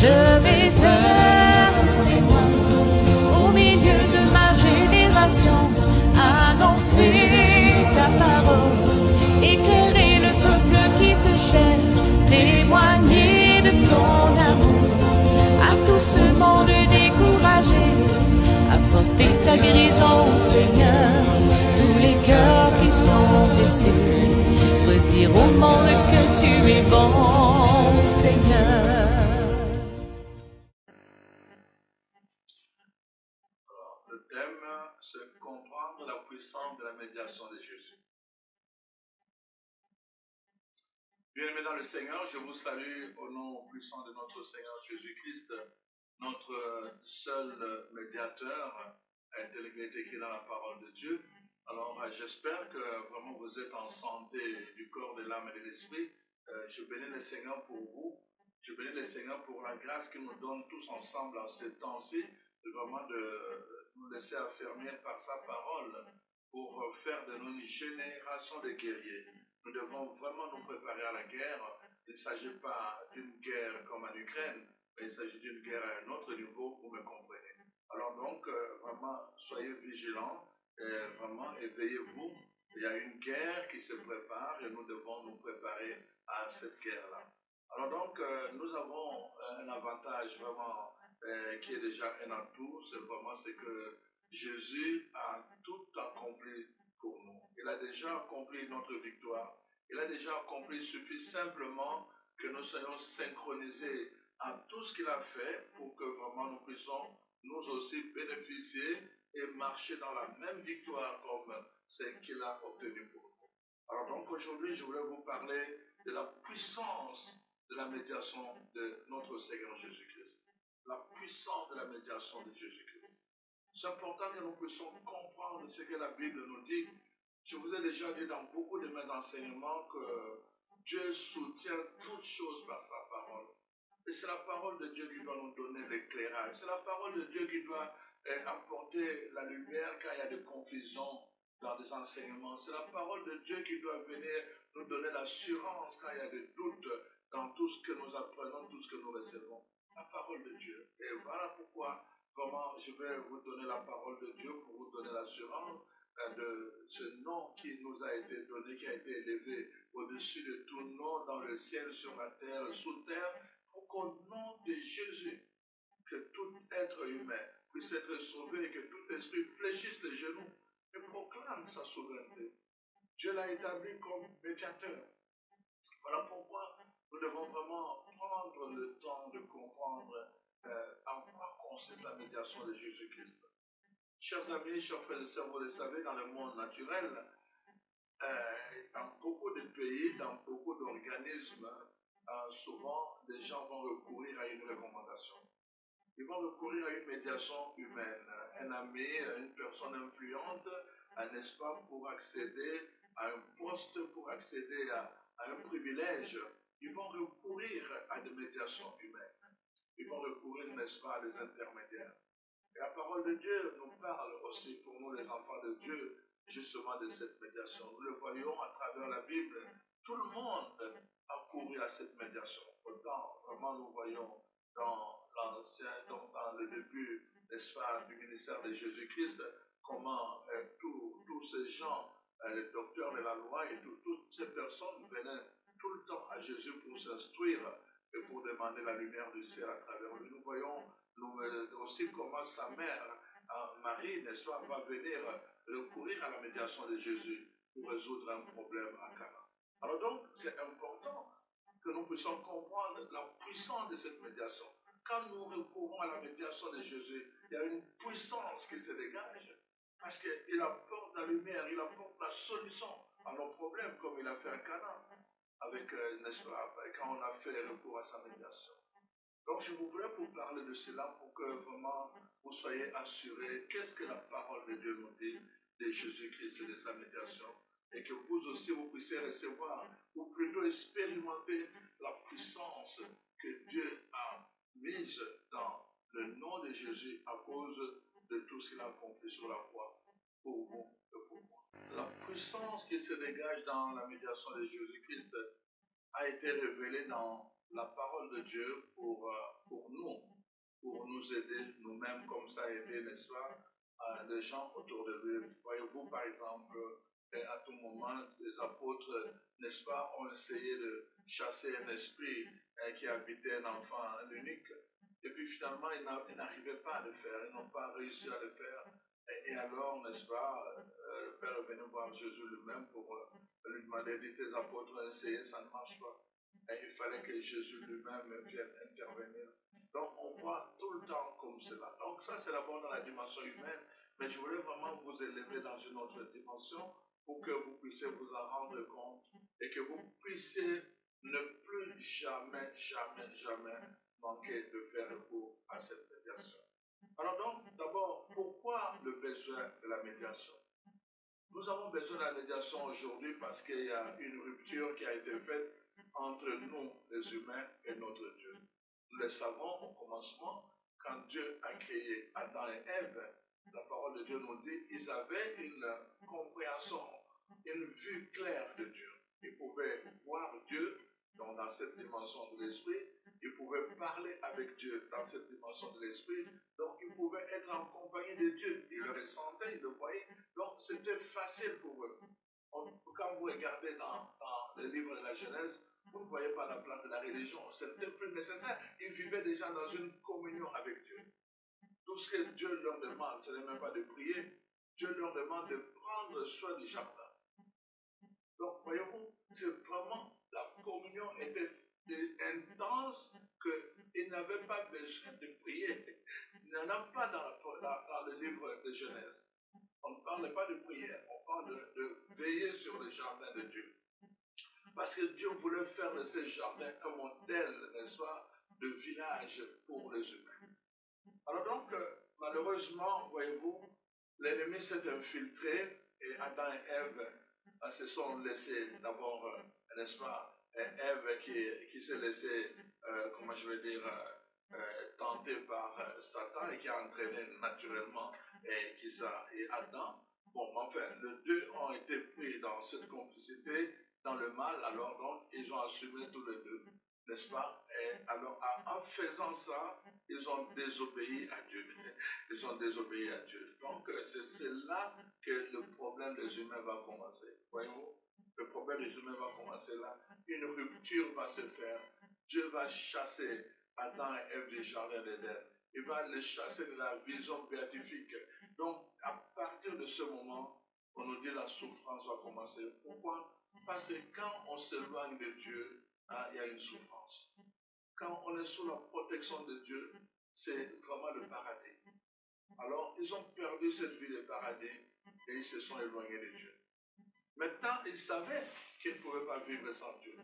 Je vais être témoin au milieu de ma génération, annoncer ta parole, éclairer le peuple qui te cherche, témoigner de ton amour à tout ce monde découragé, apporter ta guérison, Seigneur, tous les cœurs qui sont blessés, redire au monde que tu es bon, de la médiation de Jésus. Bien-aimés dans le Seigneur, je vous salue au nom puissant de notre Seigneur Jésus-Christ, notre seul médiateur, tel qu'il est dans la parole de Dieu. Alors, euh, j'espère que vraiment vous êtes en santé du corps, de l'âme et de l'esprit. Euh, je bénis le Seigneur pour vous. Je bénis le Seigneur pour la grâce qu'il nous donne tous ensemble en ces temps-ci, vraiment de nous laisser affermir par sa parole pour faire de nous une génération de guerriers. Nous devons vraiment nous préparer à la guerre. Il ne s'agit pas d'une guerre comme en Ukraine, mais il s'agit d'une guerre à un autre niveau, vous me comprenez. Alors donc, euh, vraiment, soyez vigilants, euh, vraiment, éveillez-vous. Il y a une guerre qui se prépare et nous devons nous préparer à cette guerre-là. Alors donc, euh, nous avons un avantage vraiment qui est déjà un atout, c'est vraiment c'est que Jésus a tout accompli pour nous. Il a déjà accompli notre victoire. Il a déjà accompli, il suffit simplement que nous soyons synchronisés à tout ce qu'il a fait pour que vraiment nous puissions nous aussi bénéficier et marcher dans la même victoire comme celle qu'il a obtenue pour nous. Alors donc aujourd'hui, je voulais vous parler de la puissance de la médiation de notre Seigneur Jésus-Christ. La puissance de la médiation de Jésus-Christ. C'est important que nous puissions comprendre ce que la Bible nous dit. Je vous ai déjà dit dans beaucoup de mes enseignements que Dieu soutient toutes choses par sa parole. Et c'est la parole de Dieu qui doit nous donner l'éclairage. C'est la parole de Dieu qui doit eh, apporter la lumière quand il y a des confusions dans des enseignements. C'est la parole de Dieu qui doit venir nous donner l'assurance quand il y a des doutes dans tout ce que nous apprenons, tout ce que nous recevons. La parole de Dieu. Et voilà pourquoi, comment je vais vous donner la parole de Dieu pour vous donner l'assurance euh, de ce nom qui nous a été donné, qui a été élevé au-dessus de tout nom, dans le ciel, sur la terre, sous terre, pour qu'au nom de Jésus, que tout être humain puisse être sauvé et que tout esprit fléchisse les genoux et proclame sa souveraineté. Dieu l'a établi comme médiateur. Voilà pourquoi nous devons vraiment prendre le temps de comprendre euh, consiste la médiation de Jésus-Christ. Chers amis, chers frères et sœurs, vous le savez, dans le monde naturel, euh, dans beaucoup de pays, dans beaucoup d'organismes, euh, souvent les gens vont recourir à une recommandation. Ils vont recourir à une médiation humaine, un ami, une personne influente, n'est-ce pas, pour accéder à un poste, pour accéder à, à un privilège. Ils vont recourir à des médiations humaines. Ils vont recourir, n'est-ce pas, à des intermédiaires. Et la parole de Dieu nous parle aussi pour nous, les enfants de Dieu, justement de cette médiation. Nous le voyons à travers la Bible. Tout le monde a couru à cette médiation. Autant, vraiment, nous voyons dans l'ancien, donc dans le début, n'est-ce pas, du ministère de Jésus-Christ, comment euh, tous ces gens, euh, les docteurs de la loi et tout- toutes ces personnes venaient tout le temps à Jésus pour s'instruire et pour demander la lumière du ciel à travers lui. Nous voyons euh, aussi comment sa mère, euh, Marie, n'est-ce pas, va venir recourir à la médiation de Jésus pour résoudre un problème à Cana. Alors donc, c'est important que nous puissions comprendre la puissance de cette médiation. Quand nous recourons à la médiation de Jésus, il y a une puissance qui se dégage. Parce qu'il apporte la lumière, il apporte la solution à nos problèmes, comme il a fait à Cana, avec, euh, pas, quand on a fait recours à sa médiation. Donc je vous voulais vous parler de cela pour que vraiment vous soyez assurés qu'est-ce que la parole de Dieu nous dit de Jésus-Christ et de sa médiation. Et que vous aussi vous puissiez recevoir, ou plutôt expérimenter la puissance que Dieu a mise dans le nom de Jésus à cause de tout ce qu'il a accompli sur la croix pour vous et pour moi. La puissance qui se dégage dans la médiation de Jésus-Christ a été révélée dans la parole de Dieu pour, euh, pour nous aider nous-mêmes, comme ça aider, n'est-ce pas, les gens autour de lui. Voyez-vous, par exemple, à tout moment, les apôtres, n'est-ce pas, ont essayé de chasser un esprit hein, qui habitait un enfant unique. Et puis finalement, ils n'arrivaient pas à le faire, ils n'ont pas réussi à le faire. Et, alors, n'est-ce pas, euh, le Père est venu voir Jésus lui-même pour euh, lui demander, dit tes apôtres essayé, ça ne marche pas. Il fallait que Jésus lui-même vienne intervenir. Donc, on voit tout le temps comme cela. Donc, ça, c'est d'abord dans la dimension humaine. Mais je voulais vraiment vous élever dans une autre dimension pour que vous puissiez vous en rendre compte et que vous puissiez ne plus jamais, jamais, jamais manquer de faire recours à cette médiation. Alors donc, d'abord, pourquoi le besoin de la médiation? Nous avons besoin de la médiation aujourd'hui parce qu'il y a une rupture qui a été faite entre nous, les humains, et notre Dieu. Nous le savons au commencement, quand Dieu a créé Adam et Ève, la parole de Dieu nous dit, ils avaient une compréhension, une vue claire de Dieu. Ils pouvaient voir Dieu dans cette dimension de l'esprit. Ils pouvaient parler avec Dieu dans cette dimension de l'esprit. Donc, ils pouvaient être en compagnie de Dieu. Ils le ressentaient, ils le voyaient. Donc, c'était facile pour eux. quand vous regardez dans, dans le livre de la Genèse, vous ne voyez pas la place de la religion. C'était plus nécessaire. Ils vivaient déjà dans une communion avec Dieu. Tout ce que Dieu leur demande, ce n'est même pas de prier. Dieu leur demande de prendre soin du jardin. Donc, voyez-vous, c'est vraiment, la communion était intense qu'ils n'avaient pas besoin de prier. Il n'y en a pas dans, le livre de Genèse. On ne parle pas de prière, on parle de, veiller sur le jardin de Dieu. Parce que Dieu voulait faire de ces jardins un modèle, n'est-ce de village pour les humains. Alors donc, euh, malheureusement, voyez-vous, l'ennemi s'est infiltré et Adam et Ève se sont laissés d'abord, euh, n'est-ce pas, Ève qui, qui s'est laissée, comment je vais dire, tentée par Satan et qui a entraîné naturellement et, qui ça, et Adam. Bon, enfin, les deux ont été pris dans cette complicité dans le mal, alors donc ils ont assumé tous les deux, n'est-ce pas? Et alors en faisant ça, ils ont désobéi à Dieu. Ils ont désobéi à Dieu. Donc c'est là que le problème des humains va commencer. Voyez-vous? Problème des humains va commencer là. Une rupture va se faire. Dieu va chasser Adam et Ève du jardin d'Éden. Il va les chasser de la vision béatifique. Donc, à partir de ce moment, on nous dit la souffrance va commencer. Pourquoi? Parce que quand on s'éloigne de Dieu, hein, il y a une souffrance. Quand on est sous la protection de Dieu, c'est vraiment le paradis. Alors, ils ont perdu cette vie de paradis et ils se sont éloignés de Dieu. Maintenant, ils savaient qu'ils ne pouvaient pas vivre sans Dieu.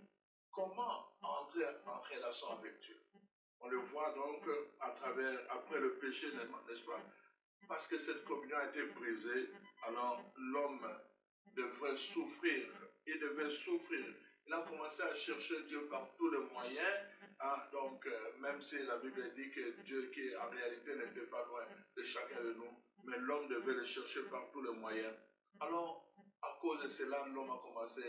Comment entrer en relation avec Dieu? On le voit donc à travers, après le péché, n'est-ce pas? Parce que cette communion a été brisée, alors l'homme devrait souffrir il devait souffrir. Il a commencé à chercher Dieu par tous les moyens. Hein, donc, euh, même si la Bible dit que Dieu, qui en réalité n'était pas loin de chacun de nous, mais l'homme devait le chercher par tous les moyens. Alors, à cause de cela, l'homme a commencé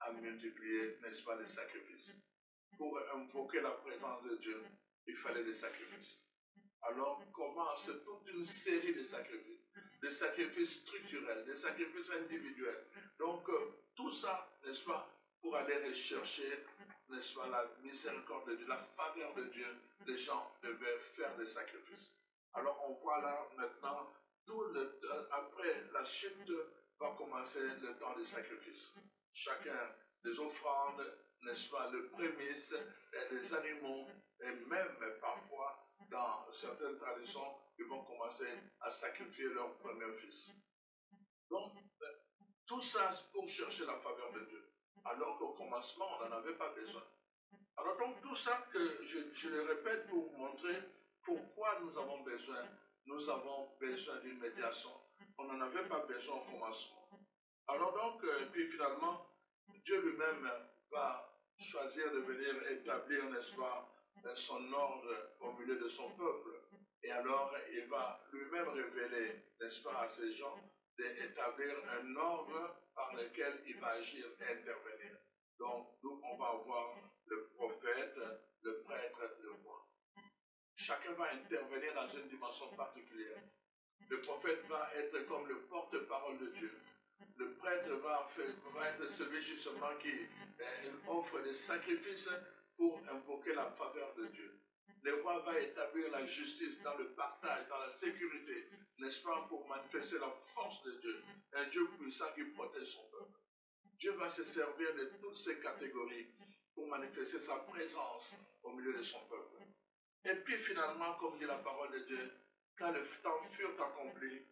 à multiplier, n'est-ce pas, les sacrifices. Pour invoquer la présence de Dieu, il fallait des sacrifices. Alors commence toute une série de sacrifices, des sacrifices structurels, des sacrifices individuels. Donc, euh, tout ça, n'est-ce pas, pour aller rechercher, n'est-ce pas, la miséricorde de Dieu, la faveur de Dieu, les gens devaient faire des sacrifices. Alors on voit là maintenant, tout le, après la chute va commencer le temps des sacrifices. Chacun des offrandes, n'est-ce pas, le prémices, les animaux, et même parfois, dans certaines traditions, ils vont commencer à sacrifier leur premier fils. Donc, tout ça pour chercher la faveur de Dieu. Alors qu'au commencement, on n'en avait pas besoin. Alors donc tout ça que je, le répète pour vous montrer pourquoi nous avons besoin. Nous avons besoin d'une médiation. On n'en avait pas besoin au commencement. Alors donc, euh, puis finalement, Dieu lui-même va choisir de venir établir, n'est-ce pas, son ordre au milieu de son peuple. Et alors, il va lui-même révéler, n'est-ce pas, à ces gens d'établir un ordre par lequel il va agir et intervenir. Donc, nous, on va avoir le prophète, le prêtre, le roi. chacun va intervenir dans une dimension particulière. Le prophète va être comme le porte-parole de Dieu. Le prêtre va, va être celui justement qui euh, offre des sacrifices pour invoquer la faveur de Dieu. Le roi va établir la justice dans le partage, dans la sécurité, pas, pour manifester la force de Dieu. Un Dieu puissant qui protège son peuple. Dieu va se servir de toutes ces catégories pour manifester sa présence au milieu de son peuple. Et puis finalement, comme dit la parole de Dieu, quand le temps fut accompli,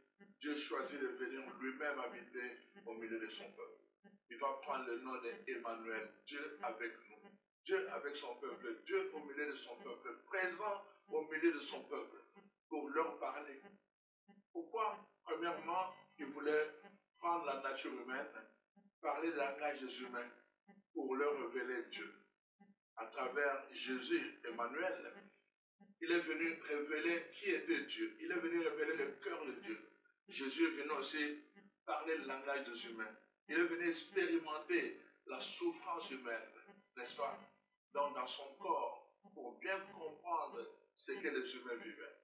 Dieu choisit de venir lui-même habiter au milieu de son peuple. Il va prendre le nom d'Emmanuel, Dieu avec nous. Dieu avec son peuple, Dieu au milieu de son peuple, présent au milieu de son peuple, pour leur parler. Pourquoi? Premièrement, il voulait prendre la nature humaine, parler des langage humains, pour leur révéler Dieu. À travers Jésus, Emmanuel, il est venu révéler qui était Dieu. Il est venu révéler le cœur de Dieu. Jésus est venu aussi parler le langage des humains. Il est venu expérimenter la souffrance humaine, n'est-ce pas? Donc, dans son corps, pour bien comprendre ce que les humains vivaient.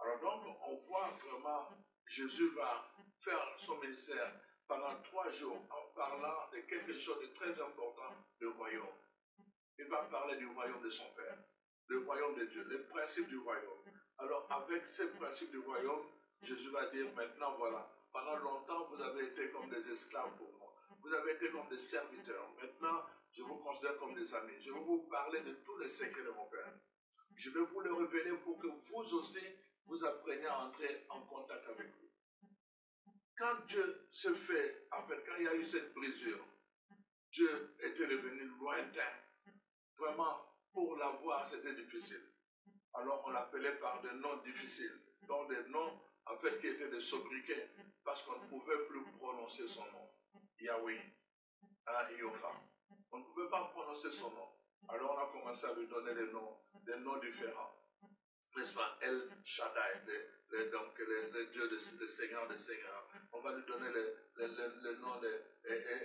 Alors donc, on voit vraiment, Jésus va faire son ministère pendant trois jours en parlant de quelque chose de très important, le royaume. Il va parler du royaume de son Père, le royaume de Dieu, les principes du royaume. Alors avec ces principes du royaume, Jésus va dire maintenant, voilà, pendant longtemps, vous avez été comme des esclaves pour moi. Vous avez été comme des serviteurs. Maintenant, je vous considère comme des amis. Je vais vous parler de tous les secrets de mon Père. Je vais vous les révéler pour que vous aussi, vous appreniez à entrer en contact avec lui. Quand Dieu se fait, en fait, quand il y a eu cette brisure, Dieu était devenu lointain. Vraiment, pour l'avoir, c'était difficile. Alors on l'appelait par des noms difficiles, donc des noms en fait qui étaient des sobriquets, parce qu'on ne pouvait plus prononcer son nom. Yahweh, hein, On ne pouvait pas prononcer son nom. Alors on a commencé à lui donner des noms, des noms différents. N'est-ce pas? El Shaddai, le, donc le, Dieu des de Seigneurs des Seigneurs. On va lui donner le, le nom de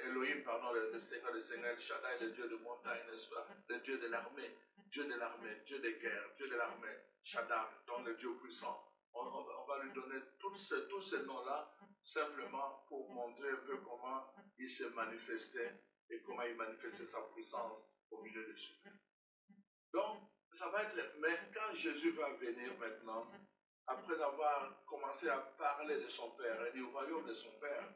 Elohim, pardon, le, Seigneur des Seigneurs, El Shaddai, le Dieu de montagne, n'est-ce pas? Le Dieu de l'armée, Dieu de l'armée, Dieu des guerres, Dieu de l'armée, Shaddam, donc le Dieu puissant. On, va lui donner tous ces, tous ces noms-là simplement pour montrer un peu comment il se manifestait et comment il manifestait sa puissance au milieu des humains. Donc, ça va quand Jésus va venir maintenant, après avoir commencé à parler de son Père et du royaume de son Père,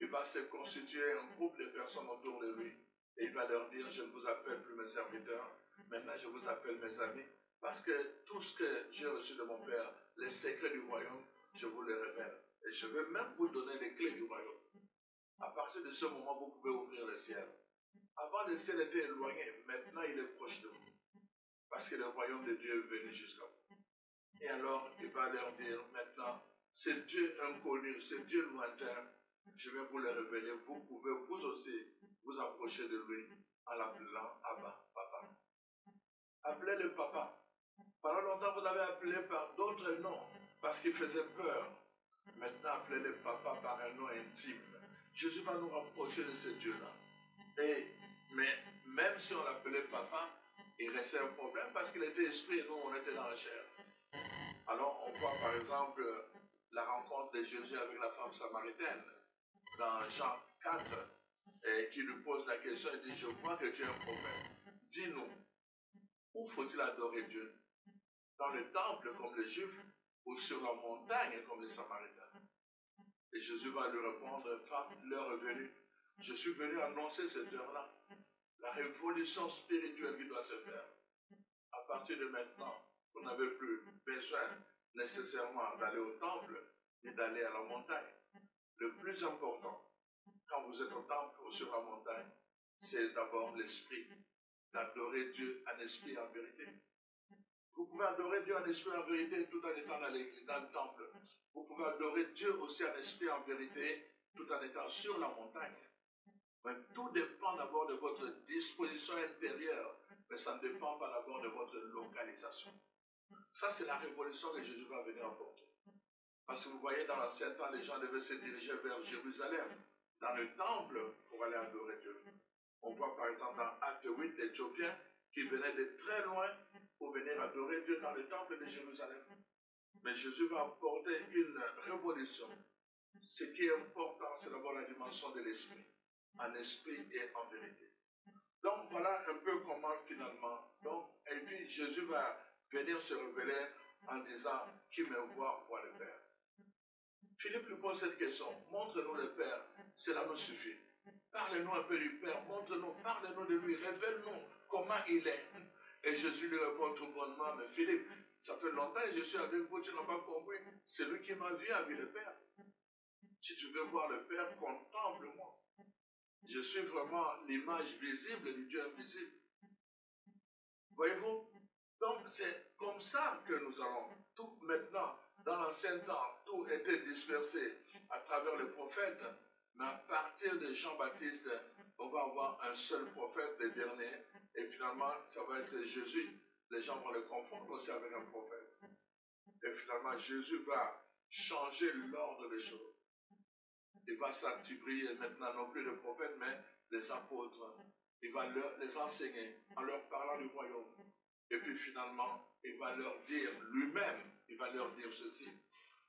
il va se constituer un groupe de personnes autour de lui. Et il va leur dire, je ne vous appelle plus mes serviteurs, maintenant je vous appelle mes amis, parce que tout ce que j'ai reçu de mon Père, les secrets du royaume, je vous les révèle. Et je vais même vous donner les clés du royaume. À partir de ce moment, vous pouvez ouvrir le ciel. Avant, le ciel était éloigné, maintenant il est proche de vous. Parce que le royaume de Dieu est venu jusqu'à vous. Et alors, il va leur dire maintenant, c'est Dieu inconnu, c'est Dieu lointain, je vais vous le révéler. Vous pouvez vous aussi vous approcher de lui en l'appelant Abba, Papa. Appelez-le Papa. Pendant longtemps, vous l'avez appelé par d'autres noms parce qu'il faisait peur. Maintenant, appelez-le Papa par un nom intime. Jésus va nous rapprocher de ce Dieu-là. Et, mais même si on l'appelait Papa, il restait un problème parce qu'il était esprit et nous, on était dans la chair. Alors, on voit par exemple la rencontre de Jésus avec la femme samaritaine dans Jean 4, et qui lui pose la question, il dit, je vois que tu es un prophète. Dis-nous, où faut-il adorer Dieu? Dans le temple comme les Juifs ou sur la montagne comme les Samaritains? Et Jésus va lui répondre, femme, l'heure est venue. Je suis venu annoncer cette heure-là la révolution spirituelle qui doit se faire. À partir de maintenant, vous n'avez plus besoin nécessairement d'aller au temple ni d'aller à la montagne. Le plus important, quand vous êtes au temple ou sur la montagne, c'est d'abord l'esprit, d'adorer Dieu en esprit et en vérité. Vous pouvez adorer Dieu en esprit et en vérité tout en étant dans, dans le temple. Vous pouvez adorer Dieu aussi en esprit et en vérité tout en étant sur la montagne. Mais tout dépend d'abord de votre disposition intérieure, mais ça ne dépend pas d'abord de votre localisation. Ça, c'est la révolution que Jésus va venir apporter. Parce que vous voyez, dans l'ancien temps, les gens devaient se diriger vers Jérusalem, dans le temple, pour aller adorer Dieu. On voit par exemple dans Acte 8 l'Éthiopien qui venait de très loin pour venir adorer Dieu dans le temple de Jérusalem. Mais Jésus va apporter une révolution. Ce qui est important, c'est d'avoir la dimension de l'esprit, en esprit et en vérité. Donc voilà un peu comment finalement, donc, et puis Jésus va venir se révéler en disant, qui me voit, voit le Père. Philippe lui pose cette question, montre-nous le Père, cela nous suffit. Parle-nous un peu du Père, montre-nous, parle-nous de lui, révèle-nous comment il est. Et Jésus lui répond tout bonnement, mais Philippe, ça fait longtemps que je suis avec vous, tu n'as pas compris. C'est lui qui m'a vu avec le Père. Si tu veux voir le Père, contemple-moi. Je suis vraiment l'image visible du Dieu invisible. Voyez-vous Donc c'est comme ça que nous allons. Tout maintenant, dans l'ancien temps, tout était dispersé à travers les prophètes. Mais à partir de Jean-Baptiste, on va avoir un seul prophète, le dernier. Et finalement, ça va être Jésus. Les gens vont le confondre aussi avec un prophète. Et finalement, Jésus va changer l'ordre des choses. Il va s'attribuer maintenant non plus les prophètes, mais les apôtres. Il va les enseigner en leur parlant du royaume. Et puis finalement, il va leur dire lui-même, il va leur dire ceci.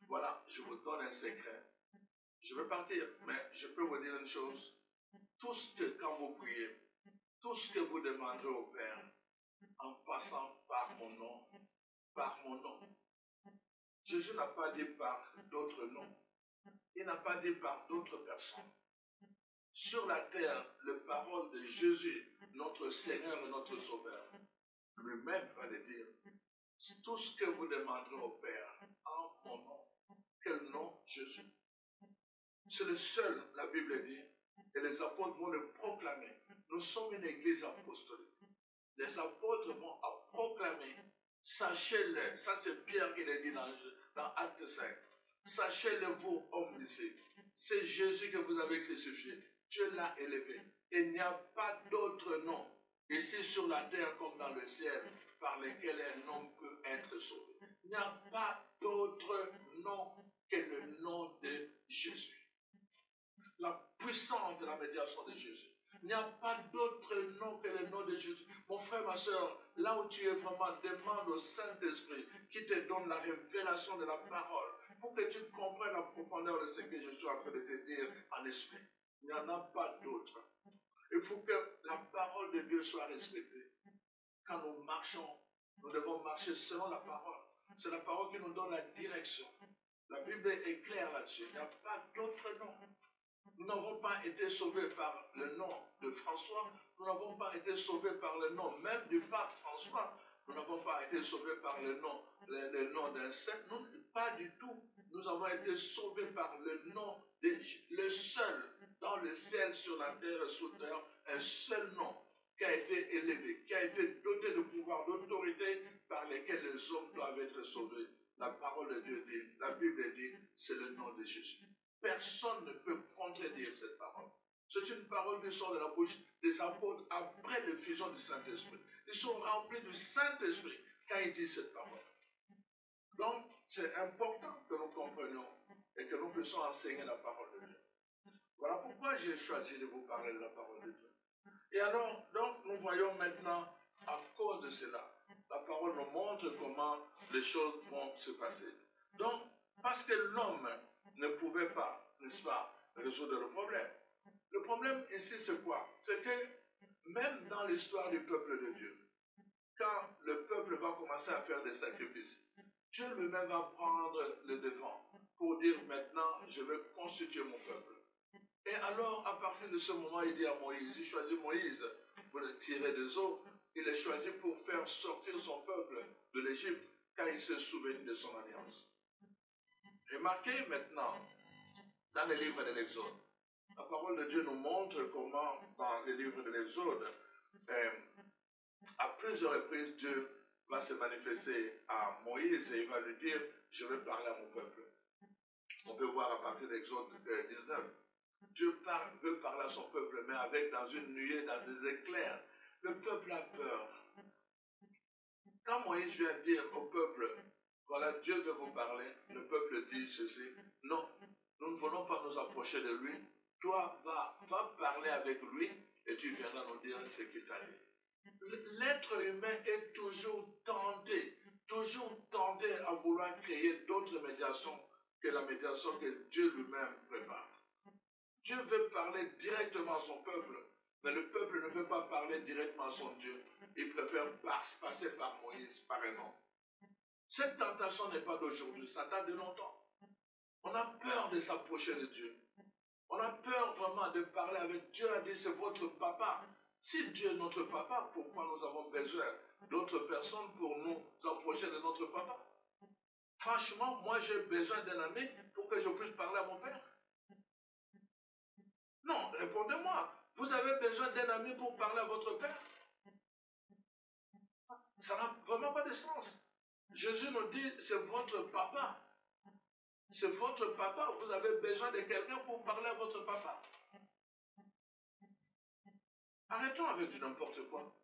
Voilà, je vous donne un secret. Je vais partir, mais je peux vous dire une chose. Tout ce que, quand vous priez, tout ce que vous demandez au Père, en passant par mon nom, par mon nom. Jésus n'a pas dit par d'autres noms. Il n'a pas dit par d'autres personnes. Sur la terre, les paroles de Jésus, notre Seigneur et notre Sauveur, lui-même va le dire. Tout ce que vous demanderez au Père en mon nom. Quel nom? Jésus C'est le seul, la Bible dit, et les apôtres vont le proclamer. Nous sommes une église apostolique. Les apôtres vont proclamer, sachez-le, ça c'est Pierre qui l'a dit dans, dans Acte 5, sachez-le vous, hommes d'ici, c'est Jésus que vous avez crucifié, Dieu l'a élevé. Il n'y a pas d'autre nom, ici sur la terre comme dans le ciel, par lequel un homme peut être sauvé. Il n'y a pas d'autre nom que le nom de Jésus. La puissance de la médiation de Jésus. Il n'y a pas d'autre nom que le nom de Jésus. Mon frère, ma soeur, là où tu es vraiment, demande au Saint-Esprit qui te donne la révélation de la parole pour que tu comprennes la profondeur de ce que je suis en train de te dire en esprit. Il n'y en a pas d'autre. Il faut que la parole de Dieu soit respectée. Quand nous marchons, nous devons marcher selon la parole. C'est la parole qui nous donne la direction. La Bible est claire là-dessus. Il n'y a pas d'autre nom. Nous n'avons pas été sauvés par le nom de François. Nous n'avons pas été sauvés par le nom même du pape François. Nous n'avons pas été sauvés par le nom, le, nom d'un saint. pas du tout. Nous avons été sauvés par le nom de le seul dans le ciel, sur la terre et sous terre, un seul nom qui a été élevé, qui a été doté de pouvoir, d'autorité par lesquels les hommes doivent être sauvés. La parole de Dieu dit, la Bible dit, c'est le nom de Jésus. Personne ne peut contredire cette parole. C'est une parole qui sort de la bouche des apôtres après l'effusion du Saint-Esprit. Ils sont remplis du Saint-Esprit quand ils disent cette parole. Donc, c'est important que nous comprenions et que nous puissions enseigner la parole de Dieu. Voilà pourquoi j'ai choisi de vous parler de la parole de Dieu. Et alors, donc, nous voyons maintenant, à cause de cela, la parole nous montre comment les choses vont se passer. Donc, parce que l'homme ne pouvait pas, n'est-ce pas, résoudre le problème. Le problème ici, c'est quoi? C'est que même dans l'histoire du peuple de Dieu, quand le peuple va commencer à faire des sacrifices, Dieu lui-même va prendre le devant pour dire maintenant, je vais constituer mon peuple. Et alors, à partir de ce moment, il dit à Moïse, il choisit Moïse pour le tirer des eaux. Il est choisi pour faire sortir son peuple de l'Égypte quand il s'est souvenu de son alliance. Remarquez maintenant, dans le livre de l'Exode, la parole de Dieu nous montre comment, dans le livre de l'Exode, euh, à plusieurs reprises, Dieu va se manifester à Moïse et il va lui dire, je vais parler à mon peuple. On peut voir à partir de l'Exode 19. Euh, Dieu veut parler à son peuple, mais avec dans une nuée, dans des éclairs. Le peuple a peur. Quand Moïse vient dire au peuple, voilà, Dieu veut vous parler. Le peuple dit ceci. Non, nous ne voulons pas nous approcher de lui. Toi, va, va parler avec lui et tu viendras nous dire ce qu'il t'a dit. L'être humain est toujours tenté, toujours tenté à vouloir créer d'autres médiations que la médiation que Dieu lui-même prépare. Dieu veut parler directement à son peuple, mais le peuple ne veut pas parler directement à son Dieu. Il préfère passer par Moïse, par un homme. Cette tentation n'est pas d'aujourd'hui, ça date de longtemps. On a peur de s'approcher de Dieu. On a peur vraiment de parler avec Dieu. A dit, c'est votre papa. Si Dieu est notre papa, pourquoi nous avons besoin d'autres personnes pour nous approcher de notre papa? Franchement, moi j'ai besoin d'un ami pour que je puisse parler à mon père. Non, répondez-moi. Vous avez besoin d'un ami pour parler à votre père? Ça n'a vraiment pas de sens. Jésus nous dit, c'est votre papa. C'est votre papa. Vous avez besoin de quelqu'un pour parler à votre papa. Arrêtons avec du n'importe quoi.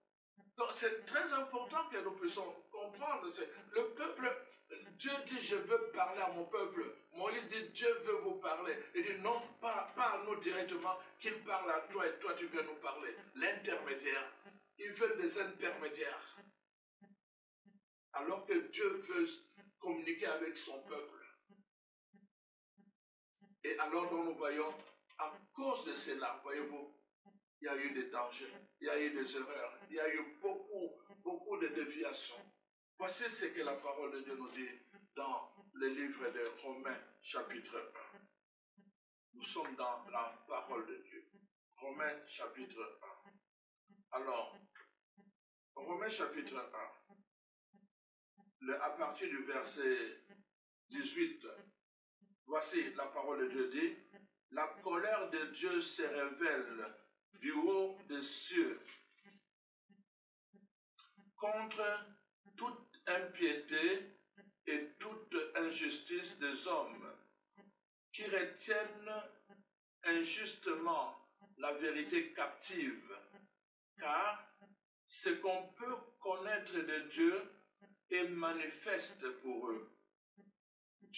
c'est très important que nous puissions comprendre. Le peuple, Dieu dit, je veux parler à mon peuple. Moïse dit, Dieu veut vous parler. Il dit, non, pas, à nous directement, qu'il parle à toi et toi tu veux nous parler. L'intermédiaire. Il veut des intermédiaires. Alors que Dieu veut communiquer avec son peuple. Et alors nous voyons, à cause de cela, voyez-vous, il y a eu des dangers, il y a eu des erreurs, il y a eu beaucoup, beaucoup de déviations. Voici ce que la parole de Dieu nous dit dans le livre de Romains chapitre 1. Nous sommes dans la parole de Dieu. Romains chapitre 1. Alors, Romains chapitre 1, à partir du verset 18 Voici la parole de Dieu dit, la colère de Dieu se révèle du haut des cieux contre toute impiété et toute injustice des hommes qui retiennent injustement la vérité captive, car ce qu'on peut connaître de Dieu est manifeste pour eux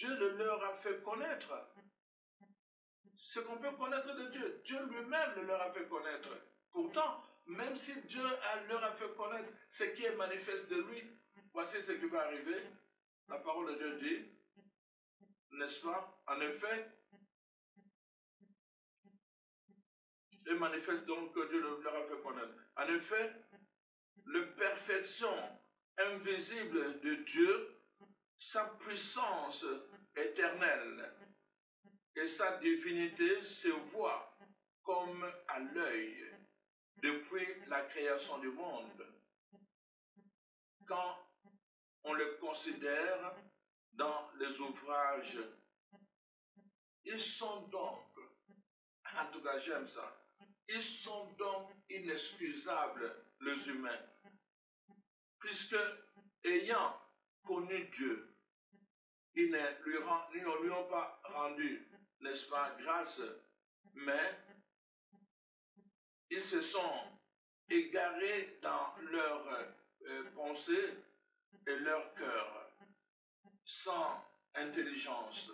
Dieu le leur a fait connaître. Ce qu'on peut connaître de Dieu, Dieu lui-même le leur a fait connaître. Pourtant, même si Dieu leur a fait connaître ce qui est manifeste de lui, voici ce qui va arriver. La parole de Dieu dit, n'est-ce pas? En effet, il manifeste donc que Dieu leur a fait connaître. En effet, la perfection invisible de Dieu sa puissance éternelle et sa divinité se voient comme à l'œil depuis la création du monde. Quand on le considère dans les ouvrages, ils sont donc, en tout cas j'aime ça, ils sont donc inexcusables, les humains, puisque ayant connu Dieu, ils ne lui, ont pas rendu, n'est-ce pas, grâce, mais ils se sont égarés dans leurs euh, pensées et leur cœur, sans intelligence.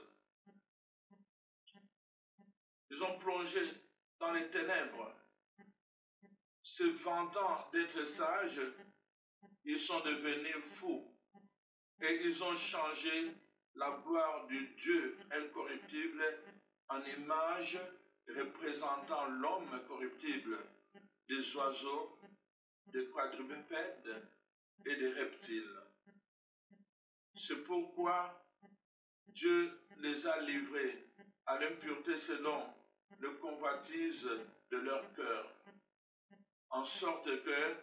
Ils ont plongé dans les ténèbres, se vantant d'être sages, ils sont devenus fous et ils ont changé la gloire du Dieu incorruptible en image représentant l'homme corruptible, des oiseaux, des quadrupèdes et des reptiles. C'est pourquoi Dieu les a livrés à l'impureté selon le convoitise de leur cœur, en sorte que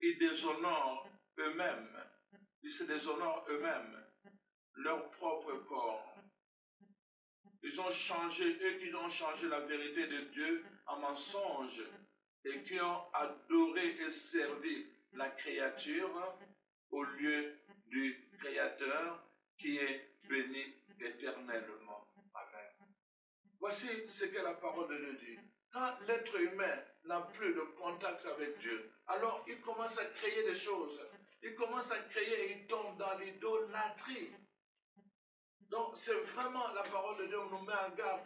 ils déshonorent eux-mêmes, ils se déshonorent eux-mêmes leur propre corps. Ils ont changé, eux qui ont changé la vérité de Dieu en mensonge et qui ont adoré et servi la créature au lieu du Créateur qui est béni éternellement. Amen. Voici ce que la parole de Dieu dit. Quand l'être humain n'a plus de contact avec Dieu, alors il commence à créer des choses. Il commence à créer et il tombe dans l'idolâtrie. Donc, c'est vraiment la parole de Dieu, on nous met en garde.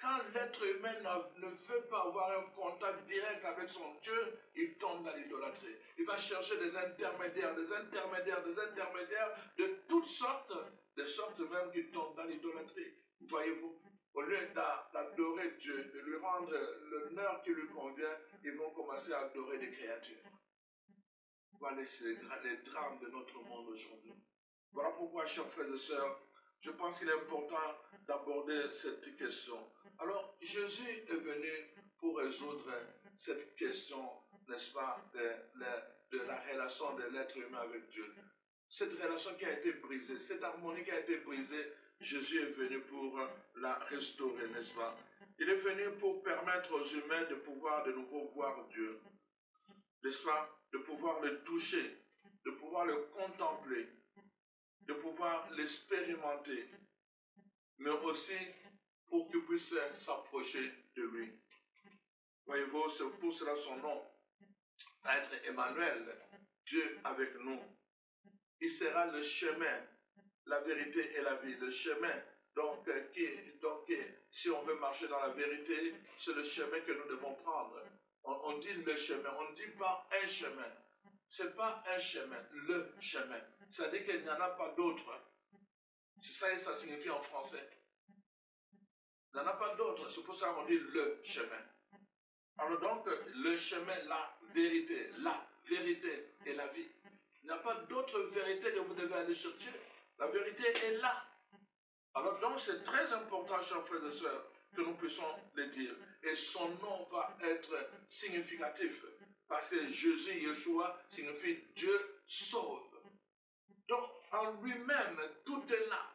quand l'être humain ne veut pas avoir un contact direct avec son Dieu, il tombe dans l'idolâtrie. Il va chercher des intermédiaires, des intermédiaires, des intermédiaires de toutes sortes, de sortes même qu'il tombe dans l'idolâtrie. Voyez-vous, au lieu d'adorer Dieu, de lui rendre l'honneur qui lui convient, ils vont commencer à adorer des créatures. Voilà les drames de notre monde aujourd'hui. Voilà pourquoi, chers frères et sœurs, je pense qu'il est important d'aborder cette question. Alors, Jésus est venu pour résoudre cette question, n'est-ce pas, de, la relation de l'être humain avec Dieu. Cette relation qui a été brisée, cette harmonie qui a été brisée, Jésus est venu pour la restaurer, n'est-ce pas? Il est venu pour permettre aux humains de pouvoir de nouveau voir Dieu, n'est-ce pas? De pouvoir le toucher, de pouvoir le contempler, de pouvoir l'expérimenter, mais aussi pour qu'il puisse s'approcher de lui. Voyez-vous, c'est pour cela son nom va être Emmanuel, Dieu avec nous. Il sera le chemin, la vérité et la vie, le chemin. Donc, qui, donc si on veut marcher dans la vérité, c'est le chemin que nous devons prendre. On, on dit le chemin, on ne dit pas un chemin. C'est pas un chemin, le chemin. Ça dit qu'il n'y en a pas d'autre. C'est ça que ça signifie en français. Il n'y en a pas d'autre. C'est pour ça qu'on dit le chemin. Alors donc, le chemin, la vérité, la vérité et la vie. Il n'y a pas d'autre vérité que vous devez aller chercher. La vérité est là. Alors donc, c'est très important, chers frères et sœurs, que nous puissions le dire. Et son nom va être significatif. Parce que Jésus, Yeshua, signifie Dieu sauve. Donc, en lui-même, tout est là.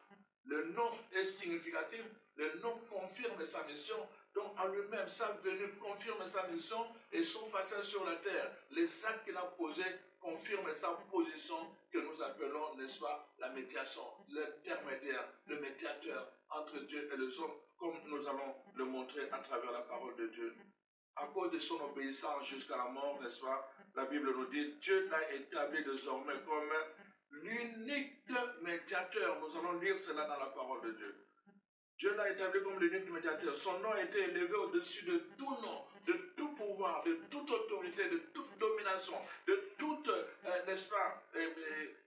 Le nom est significatif, le nom confirme sa mission. Donc, en lui-même, sa venue confirme sa mission et son passage sur la terre, les actes qu'il a posés confirment sa position que nous appelons, n'est-ce pas, la médiation, l'intermédiaire, le médiateur entre Dieu et les hommes, comme nous allons le montrer à travers la parole de Dieu à cause de son obéissance jusqu'à la mort, n'est-ce pas La Bible nous dit, Dieu l'a établi désormais comme l'unique médiateur. Nous allons lire cela dans la parole de Dieu. Dieu l'a établi comme l'unique médiateur. Son nom a été élevé au-dessus de tout nom, de tout pouvoir, de toute autorité, de toute domination, de toute, euh, n'est-ce pas, euh,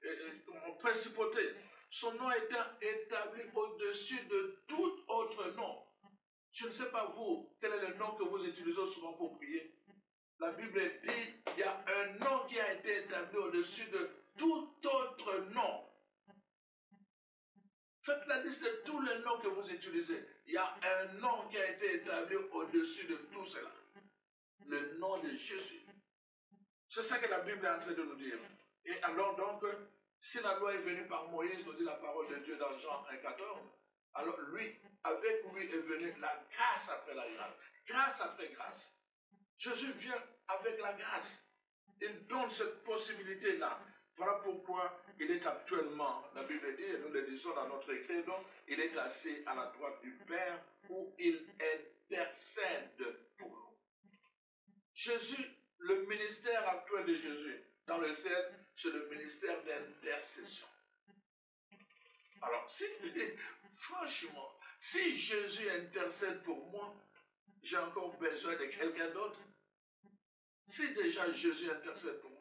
euh, principauté. Son nom a été établi au-dessus de tout autre nom. Je ne sais pas vous, quel est le nom que vous utilisez souvent pour prier. La Bible dit, il y a un nom qui a été établi au-dessus de tout autre nom. Faites la liste de tous les noms que vous utilisez. Il y a un nom qui a été établi au-dessus de tout cela. Le nom de Jésus. C'est ça que la Bible est en train de nous dire. Et alors donc, si la loi est venue par Moïse, nous dit la parole de Dieu dans Jean 1,14, alors lui, avec lui est venue la grâce après la grâce. Grâce après grâce. Jésus vient avec la grâce. Il donne cette possibilité-là. Voilà pourquoi il est actuellement, la Bible dit, et nous le disons dans notre credo, il est assis à la droite du Père où il intercède pour nous. Jésus, le ministère actuel de Jésus dans le ciel, c'est le ministère d'intercession. Alors, si, franchement, si Jésus intercède pour moi, j'ai encore besoin de quelqu'un d'autre. Si déjà Jésus intercède pour moi,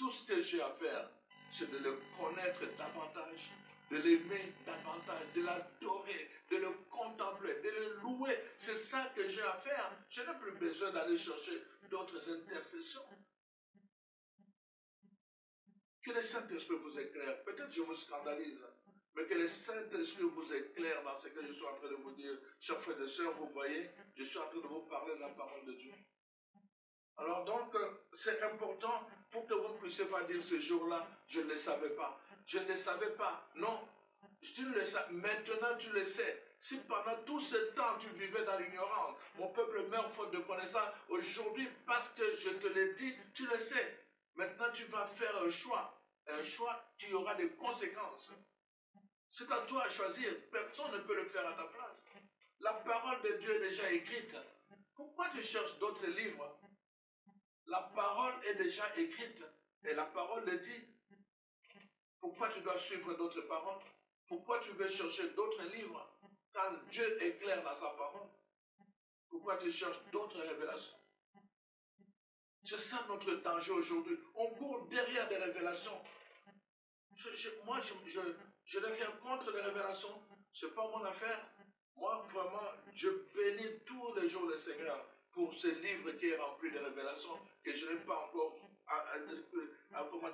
tout ce que j'ai à faire, c'est de le connaître davantage, de l'aimer davantage, de l'adorer, de le contempler, de le louer. C'est ça que j'ai à faire. Je n'ai plus besoin d'aller chercher d'autres intercessions. Que le Saint-Esprit vous éclaire. Peut-être je me scandalise, mais que le Saint-Esprit vous éclaire dans ce que je suis en train de vous dire. Chers frères et sœurs, vous voyez, je suis en train de vous parler de la parole de Dieu. Alors donc, euh, c'est important pour que vous ne puissiez pas dire ce jour-là, je ne le savais pas. Je ne le savais pas. Non, tu le sais. Maintenant, tu le sais. Si pendant tout ce temps tu vivais dans l'ignorance, mon peuple meurt faute de connaissance, aujourd'hui, parce que je te l'ai dit, tu le sais. Maintenant, tu vas faire un choix. Un choix qui aura des conséquences. C'est à toi à choisir. Personne ne peut le faire à ta place. La parole de Dieu est déjà écrite. Pourquoi tu cherches d'autres livres? La parole est déjà écrite. Et la parole le dit. Pourquoi tu dois suivre d'autres paroles? Pourquoi tu veux chercher d'autres livres quand Dieu est clair dans sa parole, pourquoi tu cherches d'autres révélations? C'est ça notre danger aujourd'hui. On court derrière des révélations. moi, je, je n'ai contre les révélations. Ce n'est pas mon affaire. Moi, vraiment, je bénis tous les jours le Seigneur pour ce livre qui est rempli de révélations que je n'ai pas encore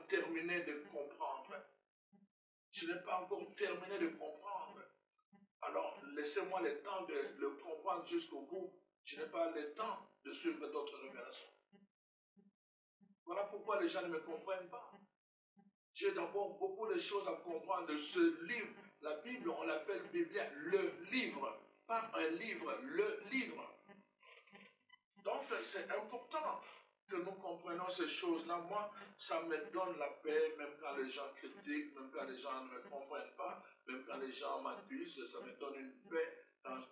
terminé de comprendre. Je n'ai pas encore terminé de comprendre. Alors, laissez-moi le temps de le comprendre jusqu'au bout. Je n'ai pas le temps de suivre d'autres révélations. Voilà pourquoi les gens ne me comprennent pas. J'ai d'abord beaucoup de choses à comprendre de ce livre. La Bible, on l'appelle Bible, le livre. Pas un livre, le c'est important que nous comprenions ces choses-là. Moi, ça me donne la paix, même quand les gens critiquent, même quand les gens ne me comprennent pas, même quand les gens m'accusent, ça me donne une paix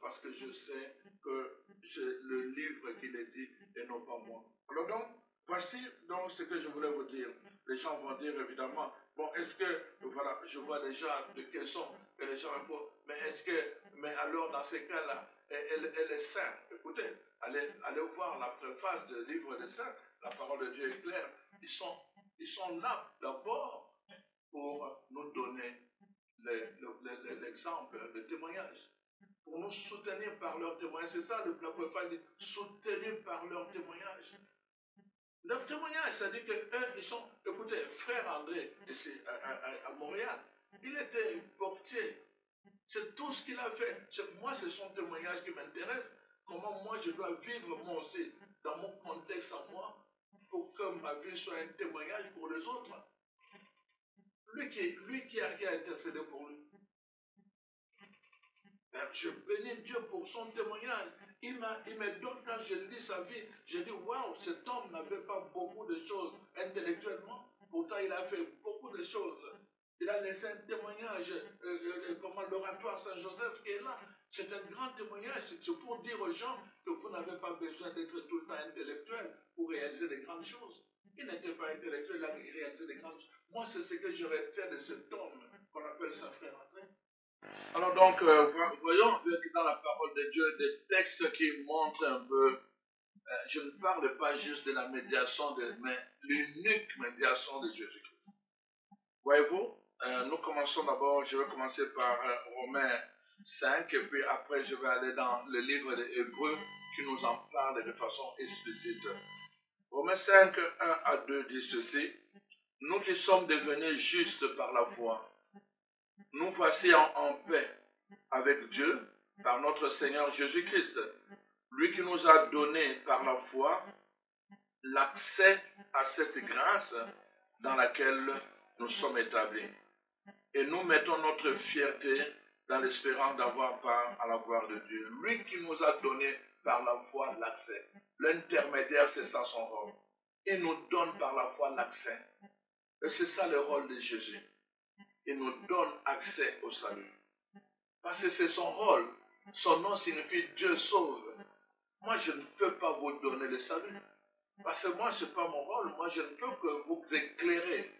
parce que je sais que c'est le livre qui le dit et non pas moi. Alors donc, voici donc ce que je voulais vous dire. Les gens vont dire évidemment, bon, est-ce que, voilà, je vois déjà de questions que les gens me posent, mais est-ce que, mais alors dans ces cas-là, elle, est sainte? Écoutez, allez, allez voir la préface du livre des saints, la parole de Dieu est claire. Ils sont, ils sont là d'abord pour nous donner l'exemple, le, témoignage, pour nous soutenir par leur témoignage. C'est ça le préface dit, soutenir par leur témoignage. Leur témoignage, c'est-à-dire qu'eux, ils sont, écoutez, frère André, ici à, à Montréal, il était portier. C'est tout ce qu'il a fait. Moi, c'est son témoignage qui m'intéresse. Comment moi, je dois vivre moi aussi, dans mon contexte à moi, pour que ma vie soit un témoignage pour les autres. Lui qui, lui qui, a, intercédé pour lui. Ben, je bénis Dieu pour son témoignage. Il, il me donne, quand je lis sa vie, je dis, waouh, cet homme n'avait pas beaucoup de choses intellectuellement. Pourtant, il a fait beaucoup de choses. Il a laissé un témoignage, euh, euh, euh, comment l'oratoire Saint-Joseph qui est là. C'est un grand témoignage. C'est pour dire aux gens que vous n'avez pas besoin d'être tout le temps intellectuel pour réaliser des grandes choses. Il n'était pas intellectuel, il a réalisé des grandes choses. Moi, c'est ce que j'aurais fait de cet homme qu'on appelle Saint-Frère André. Alors donc, voyons dans la parole de Dieu des textes qui montrent un peu, je ne parle pas juste de la médiation, de, mais l'unique médiation de Jésus-Christ. Voyez-vous, nous commençons d'abord, je vais commencer par Romains 5, et puis après je vais aller dans le livre des Hébreux qui nous en parle de façon explicite. Romains 5, 1 à 2 dit ceci. Nous qui sommes devenus justes par la foi, nous voici en, paix avec Dieu par notre Seigneur Jésus-Christ, lui qui nous a donné par la foi l'accès à cette grâce dans laquelle nous sommes établis. Et nous mettons notre fierté dans l'espérance d'avoir part à la gloire de Dieu. Lui qui nous a donné par la foi l'accès. L'intermédiaire, c'est ça son rôle. Il nous donne par la foi l'accès. Et c'est ça le rôle de Jésus. Il nous donne accès au salut. Parce que c'est son rôle. Son nom signifie Dieu sauve. Moi, je ne peux pas vous donner le salut. Parce que moi, ce n'est pas mon rôle. Moi, je ne peux que vous éclairer.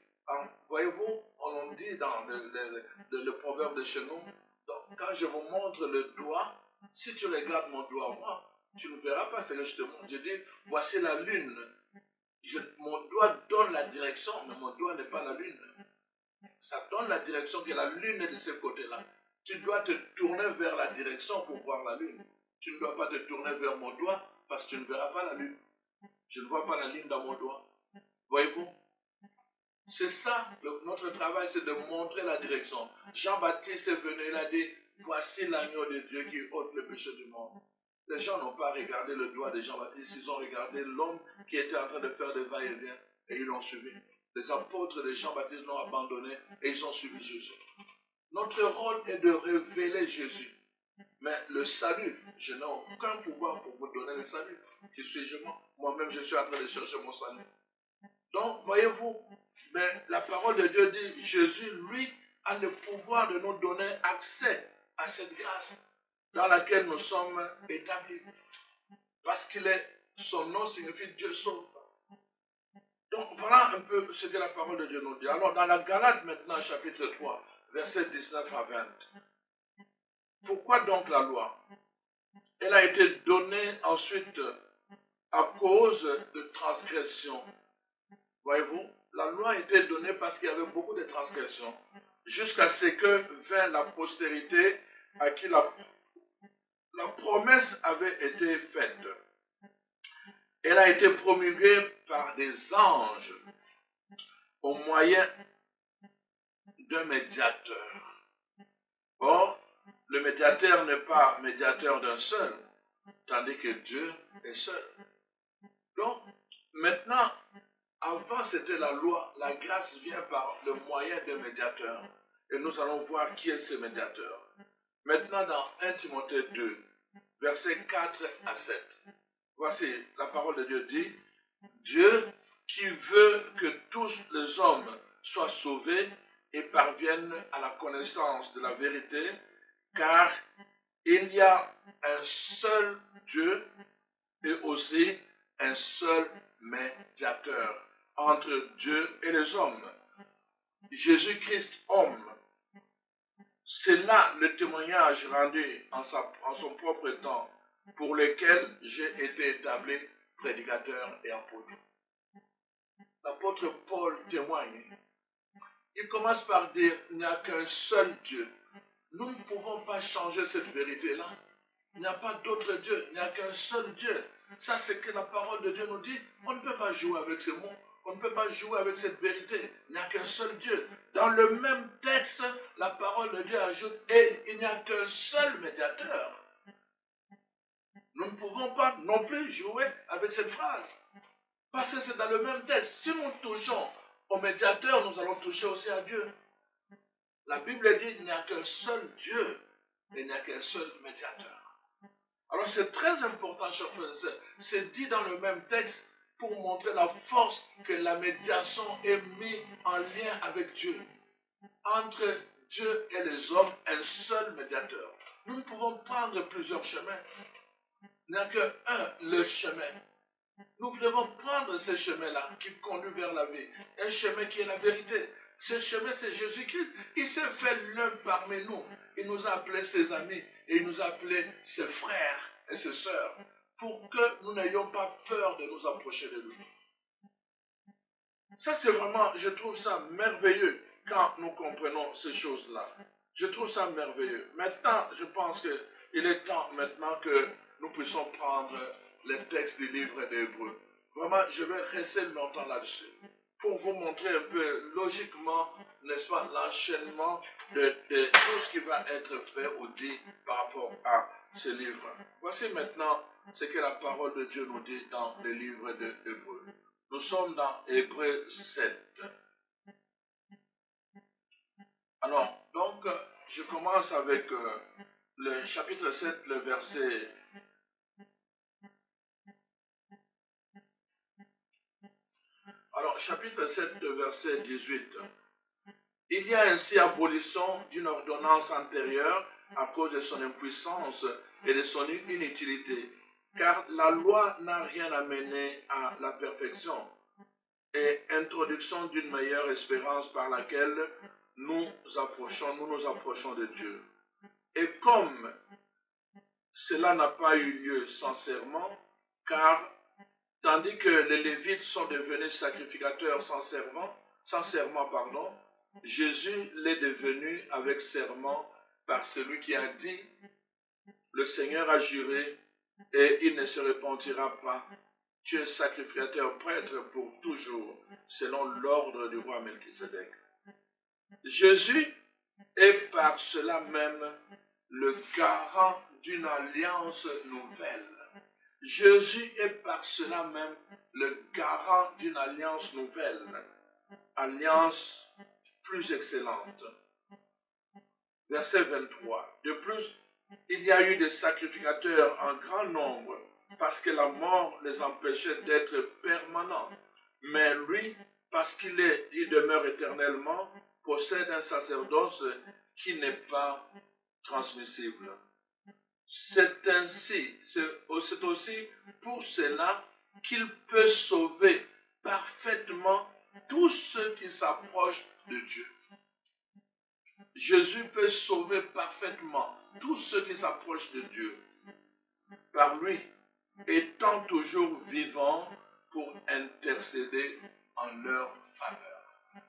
Voyez-vous, on dit dans le, proverbe de chez nous, quand je vous montre le doigt, si tu regardes mon doigt, moi, tu ne verras pas ce que je te montre. Je dis, voici la lune. mon doigt donne la direction, mais mon doigt n'est pas la lune. Ça donne la direction que la lune est de ce côté-là. Tu dois te tourner vers la direction pour voir la lune. Tu ne dois pas te tourner vers mon doigt parce que tu ne verras pas la lune. Je ne vois pas la lune dans mon doigt. Voyez-vous? C'est ça, notre travail, c'est de montrer la direction. Jean-Baptiste est venu, il a dit, voici l'agneau de Dieu qui ôte le péché du monde. Les gens n'ont pas regardé le doigt de Jean-Baptiste, ils ont regardé l'homme qui était en train de faire des va-et-vient et ils l'ont suivi. Les apôtres de Jean-Baptiste l'ont abandonné et ils ont suivi Jésus. Notre rôle est de révéler Jésus. Mais le salut, je n'ai aucun pouvoir pour vous donner le salut. Qui suis-je moi Moi-même, je suis en train de chercher mon salut. Donc, voyez-vous, mais la parole de Dieu dit, Jésus, lui, a le pouvoir de nous donner accès à cette grâce dans laquelle nous sommes établis. Parce qu'il est, son nom signifie Dieu sauve. Donc voilà un peu ce que la parole de Dieu nous dit. Alors dans la Galate maintenant, chapitre 3, verset 19 à 20. Pourquoi donc la loi? Elle a été donnée ensuite à cause de transgressions. Voyez-vous, la loi été donnée parce qu'il y avait beaucoup de transgressions, jusqu'à ce que vint la postérité à qui la, la promesse avait été faite. Elle a été promulguée par des anges au moyen d'un médiateur. Or, le médiateur n'est pas médiateur d'un seul, tandis que Dieu est seul. Donc, maintenant, avant c'était la loi, la grâce vient par le moyen d'un médiateur. Et nous allons voir qui est ce médiateur. Maintenant, dans 1 Timothée 2, versets 4 à 7. Voici, la parole de Dieu dit, Dieu qui veut que tous les hommes soient sauvés et parviennent à la connaissance de la vérité, car il y a un seul Dieu et aussi un seul médiateur entre Dieu et les hommes. Jésus-Christ homme. C'est là le témoignage rendu en, en son propre temps pour lequel j'ai été établi prédicateur et apôtre. L'apôtre Paul témoigne. Il commence par dire, il n'y a qu'un seul Dieu. Nous ne pouvons pas changer cette vérité-là. Il n'y a pas d'autre Dieu, il n'y a qu'un seul Dieu. Ça, c'est que la parole de Dieu nous dit. On ne peut pas jouer avec ces mots. On ne peut pas jouer avec cette vérité. Il n'y a qu'un seul Dieu. Dans le même texte, la parole de Dieu ajoute, et il n'y a qu'un seul médiateur. Nous ne pouvons pas non plus jouer avec cette phrase. Parce que c'est dans le même texte. Si nous touchons au médiateur, nous allons toucher aussi à Dieu. La Bible dit qu'il n'y a qu'un seul Dieu et il n'y a qu'un seul médiateur. Alors c'est très important, chers frères et sœurs. C'est dit dans le même texte pour montrer la force que la médiation est mise en lien avec Dieu. Entre Dieu et les hommes, un seul médiateur. Nous ne pouvons prendre plusieurs chemins. Il n'y a qu'un, le chemin. Nous devons prendre ce chemin-là qui conduit vers la vie. Un chemin qui est la vérité. Ce chemin, c'est Jésus-Christ. Il s'est fait l'un parmi nous. Il nous a appelés ses amis et il nous a appelés ses frères et ses sœurs pour que nous n'ayons pas peur de nous approcher de lui. Ça, c'est vraiment, je trouve ça merveilleux quand nous comprenons ces choses-là. Je trouve ça merveilleux. Maintenant, je pense qu'il est temps maintenant que nous puissions prendre les textes du livre d'Hébreu. Vraiment, je vais rester longtemps là-dessus pour vous montrer un peu logiquement, n'est-ce pas, l'enchaînement de, tout ce qui va être fait ou dit par rapport à Voici maintenant ce que la parole de Dieu nous dit dans le livre de Hébreu. Nous sommes dans Hébreu 7. Alors, donc, je commence avec euh, le chapitre 7, le verset Alors, chapitre 7, verset 18. Il y a ainsi abolition d'une ordonnance antérieure à cause de son impuissance et de son inutilité, car la loi n'a rien amené à la perfection, et introduction d'une meilleure espérance par laquelle nous approchons, nous nous approchons de Dieu. Et comme cela n'a pas eu lieu sincèrement, car tandis que les Lévites sont devenus sacrificateurs sans serment, pardon, Jésus l'est devenu avec serment par celui qui a dit, le Seigneur a juré et il ne se repentira pas. Tu es sacrificateur prêtre pour toujours, selon l'ordre du roi Melchizedek. Jésus est par cela même le garant d'une alliance nouvelle Jésus est par cela même le garant d'une alliance nouvelle, alliance plus excellente. Verset 23. De plus, il y a eu des sacrificateurs en grand nombre parce que la mort les empêchait d'être permanents. Mais lui, parce qu'il demeure éternellement, possède un sacerdoce qui n'est pas transmissible. C'est ainsi, c'est aussi pour cela qu'il peut sauver parfaitement tous ceux qui s'approchent de Dieu. Jésus peut sauver parfaitement tous ceux qui s'approchent de Dieu par lui, étant toujours vivant pour intercéder en leur faveur.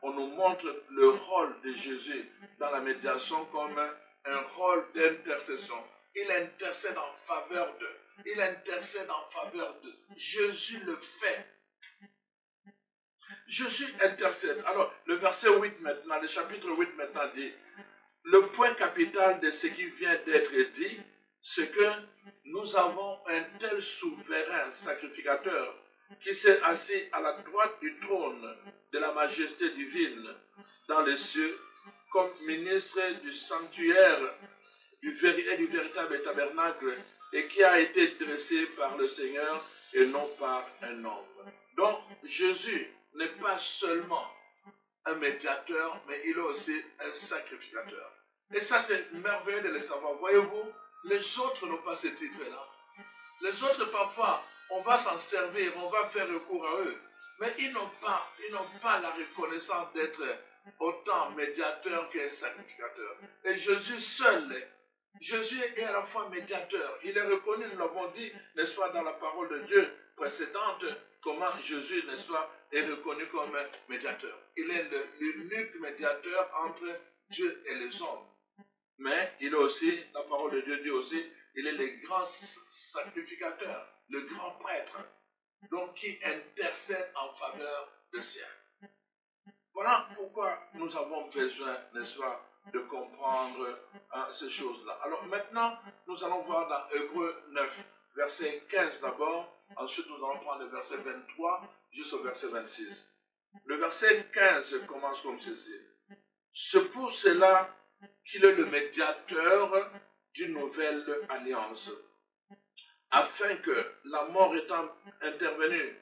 On nous montre le rôle de Jésus dans la médiation comme un rôle d'intercession. Il intercède en faveur d'eux. Il intercède en faveur d'eux. Jésus le fait. Jésus intercède. Alors, le verset 8 maintenant, le chapitre 8 maintenant dit, le point capital de ce qui vient d'être dit, c'est que nous avons un tel souverain sacrificateur qui s'est assis à la droite du trône de la majesté divine dans les cieux comme ministre du sanctuaire du, et du véritable tabernacle et qui a été dressé par le Seigneur et non par un homme. Donc Jésus n'est pas seulement un médiateur, mais il est aussi un sacrificateur. Et ça, c'est merveilleux de le savoir. Voyez-vous, les autres n'ont pas ce titre-là. Les autres, parfois, on va s'en servir, on va faire recours à eux. Mais ils n'ont pas, ils n'ont pas la reconnaissance d'être autant médiateur qu'un sacrificateur. Et Jésus seul Jésus est à la fois médiateur. Il est reconnu, nous l'avons dit, n'est-ce pas, dans la parole de Dieu précédente, comment Jésus, n'est-ce pas, est reconnu comme médiateur. Il est l'unique médiateur entre Dieu et les hommes. Mais il est aussi, la parole de Dieu dit aussi, il est le grand sacrificateur, le grand prêtre, donc qui intercède en faveur de siens. Voilà pourquoi nous avons besoin, n'est-ce pas, de comprendre hein, ces choses-là. Alors maintenant, nous allons voir dans Hébreu 9, verset 15 d'abord, ensuite nous allons prendre le verset 23 jusqu'au verset 26. Le verset 15 commence comme ceci. C'est pour cela qu'il est le médiateur d'une nouvelle alliance, afin que la mort étant intervenue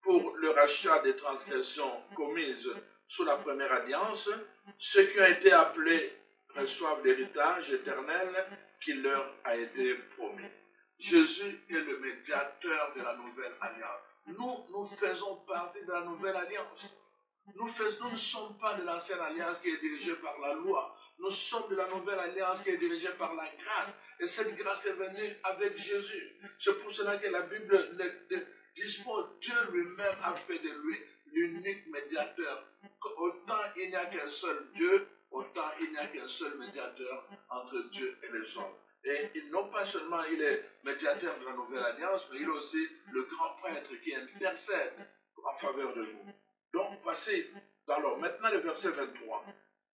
pour le rachat des transgressions commises sous la première alliance, ceux qui ont été appelés reçoivent l'héritage éternel qui leur a été promis. Jésus est le médiateur de la nouvelle alliance. Nous, nous faisons partie de la nouvelle alliance. Nous, nous ne sommes pas de l'ancienne alliance qui est dirigée par la loi. Nous sommes de la nouvelle alliance qui est dirigée par la grâce. Et cette grâce est venue avec Jésus. C'est pour cela que la Bible dispose. Dieu lui-même a fait de lui l'unique médiateur. Autant il n'y a qu'un seul Dieu, autant il n'y a qu'un seul médiateur entre Dieu et les hommes. Et non pas seulement il est médiateur de la nouvelle alliance, mais il est aussi le grand prêtre qui intercède en faveur de nous. Donc, voici, alors maintenant le verset 23.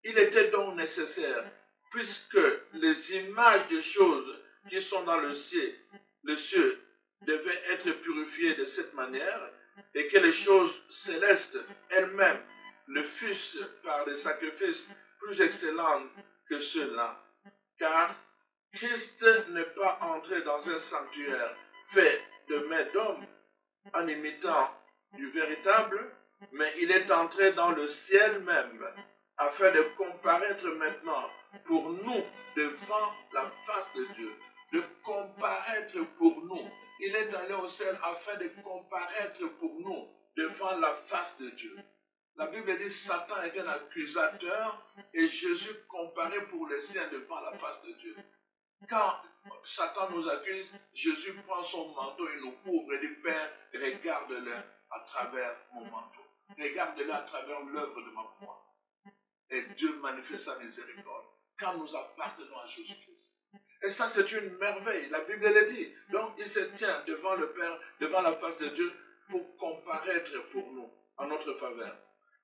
Il était donc nécessaire, puisque les images des choses qui sont dans le ciel, le ciel devaient être purifiées de cette manière, et que les choses célestes elles-mêmes le fussent par des sacrifices plus excellents que ceux-là. Car Christ n'est pas entré dans un sanctuaire fait de mains d'hommes en imitant du véritable, mais il est entré dans le ciel même afin de comparaître maintenant pour nous devant la face de Dieu, de comparaître pour nous il est allé au ciel afin de comparaître pour nous devant la face de Dieu. La Bible dit Satan est un accusateur et Jésus comparé pour les siens devant la face de Dieu. Quand Satan nous accuse, Jésus prend son manteau et nous couvre et dit Père, regarde-le à travers mon manteau. Regarde-le à travers l'œuvre de ma croix. Et Dieu manifeste sa miséricorde quand nous appartenons à Jésus-Christ. Et ça, c'est une merveille. La Bible le dit. Donc, il se tient devant le Père, devant la face de Dieu, pour comparaître pour nous, en notre faveur.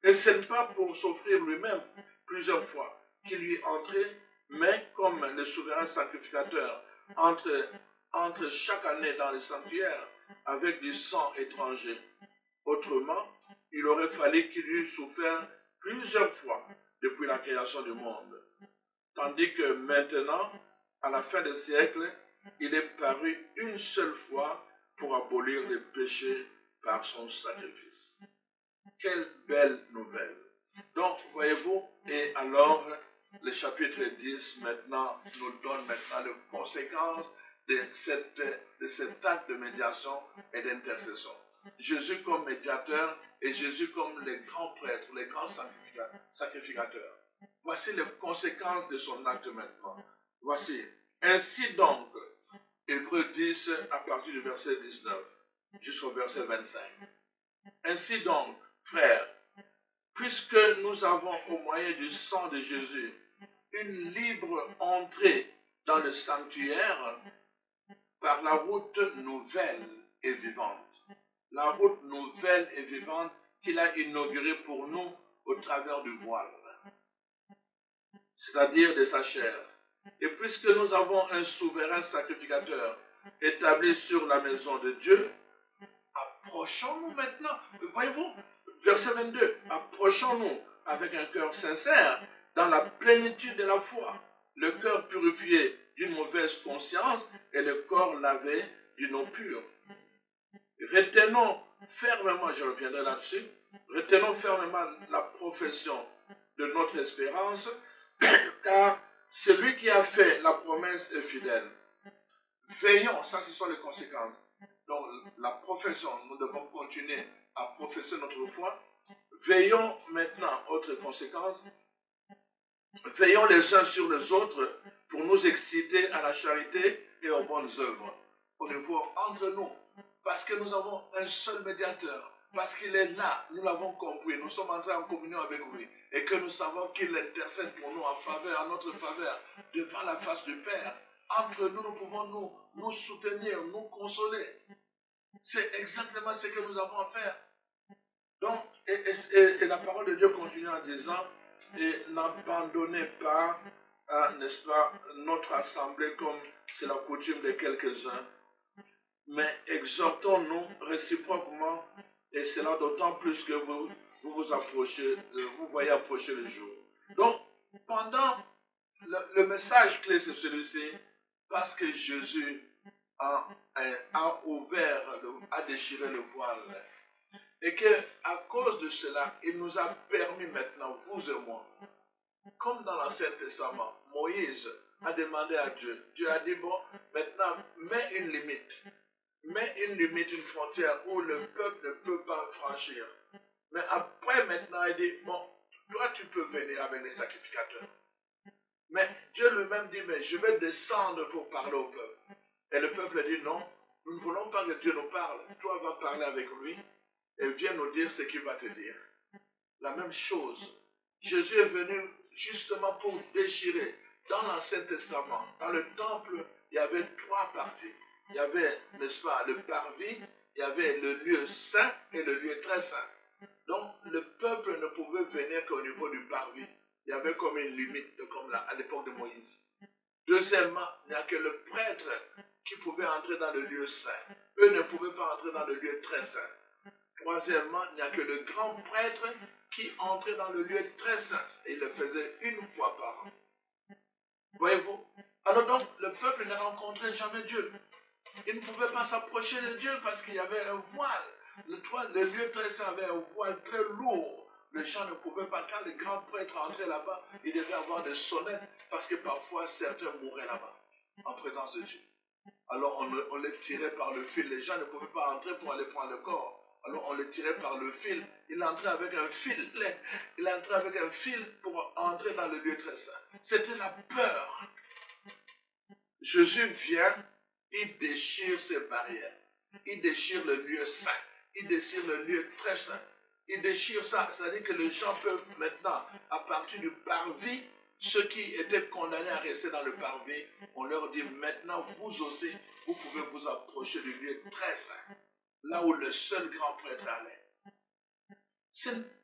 Et ce n'est pas pour s'offrir lui-même plusieurs fois qu'il lui entré, mais comme le souverain sacrificateur entre, entre chaque année dans le sanctuaire avec du sang étranger. Autrement, il aurait fallu qu'il eût souffert plusieurs fois depuis la création du monde. Tandis que maintenant, à la fin des siècles, il est paru une seule fois pour abolir les péchés par son sacrifice. Quelle belle nouvelle. Donc, voyez-vous, et alors, le chapitre 10 maintenant nous donne maintenant les conséquences de, cette, de cet acte de médiation et d'intercession. Jésus comme médiateur et Jésus comme les grands prêtres, les grands sacrificateurs. Voici les conséquences de son acte maintenant. Voici. Ainsi donc, Hébreu 10 à partir du verset 19 jusqu'au verset 25. Ainsi donc, frères, puisque nous avons au moyen du sang de Jésus une libre entrée dans le sanctuaire par la route nouvelle et vivante, la route nouvelle et vivante qu'il a inaugurée pour nous au travers du voile, c'est-à-dire de sa chair. Et puisque nous avons un souverain sacrificateur établi sur la maison de Dieu, approchons-nous maintenant. Voyez-vous, verset 22, approchons-nous avec un cœur sincère dans la plénitude de la foi, le cœur purifié d'une mauvaise conscience et le corps lavé d'une eau pure. Retenons fermement, je reviendrai là-dessus, retenons fermement la profession de notre espérance, car celui qui a fait la promesse est fidèle. Veillons, ça ce sont les conséquences. Donc la profession, nous devons continuer à professer notre foi. Veillons maintenant, autre conséquence, veillons les uns sur les autres pour nous exciter à la charité et aux bonnes œuvres. Au niveau entre nous, parce que nous avons un seul médiateur, parce qu'il est là, nous l'avons compris, nous sommes entrés en communion avec lui, et que nous savons qu'il intercède pour nous en faveur, en notre faveur, devant la face du Père. Entre nous, nous pouvons nous, soutenir, nous consoler. C'est exactement ce que nous avons à faire. Donc, et, la parole de Dieu continue en disant, n'abandonnez pas, hein, n'est-ce pas, notre assemblée comme c'est la coutume de quelques-uns, mais exhortons-nous réciproquement, et cela d'autant plus que vous vous, approchez, euh, vous voyez approcher le jour. Donc, pendant le, message clé, c'est celui-ci, parce que Jésus a, a, ouvert, a déchiré le voile. Et que à cause de cela, il nous a permis maintenant, vous et moi, comme dans l'Ancien Testament, Moïse a demandé à Dieu. Dieu a dit, bon, maintenant, mets une limite. Mets une limite, une frontière où le peuple ne peut pas franchir. Mais après, maintenant, il dit, bon, toi, tu peux venir avec les sacrificateurs. Mais Dieu lui-même dit, mais je vais descendre pour parler au peuple. Et le peuple dit, non, nous ne voulons pas que Dieu nous parle. Toi, va parler avec lui et viens nous dire ce qu'il va te dire. La même chose. Jésus est venu justement pour déchirer. Dans l'Ancien Testament, dans le temple, il y avait trois parties. Il y avait, n'est-ce pas, le parvis, il y avait le lieu saint et le lieu très saint. Donc, le peuple ne pouvait venir qu'au niveau du parvis. Il y avait comme une limite, comme à l'époque de Moïse. Deuxièmement, il n'y a que le prêtre qui pouvait entrer dans le lieu saint. Eux ne pouvaient pas entrer dans le lieu très saint. Troisièmement, il n'y a que le grand prêtre qui entrait dans le lieu très saint. Et il le faisait une fois par an. Voyez-vous? Alors donc, le peuple ne rencontrait jamais Dieu. Il ne pouvait pas s'approcher de Dieu parce qu'il y avait un voile. Le, le lieu très saint avait un voile très lourd. Les gens ne pouvaient pas, quand le grand prêtre entrait là-bas, il devait avoir des sonnettes parce que parfois certains mouraient là-bas, en présence de Dieu. Alors on, on, les tirait par le fil. Les gens ne pouvaient pas entrer pour aller prendre le corps. Alors on le tirait par le fil. Il entrait avec un fil. Il entrait avec un fil pour entrer dans le lieu très saint. C'était la peur. Jésus vient, il déchire ses barrières. Il déchire le lieu saint. Il déchire le lieu très saint. Il déchire ça. C'est-à-dire que les gens peuvent maintenant, à partir du parvis, ceux qui étaient condamnés à rester dans le parvis, on leur dit maintenant, vous aussi, vous pouvez vous approcher du lieu très saint là où le seul grand prêtre allait.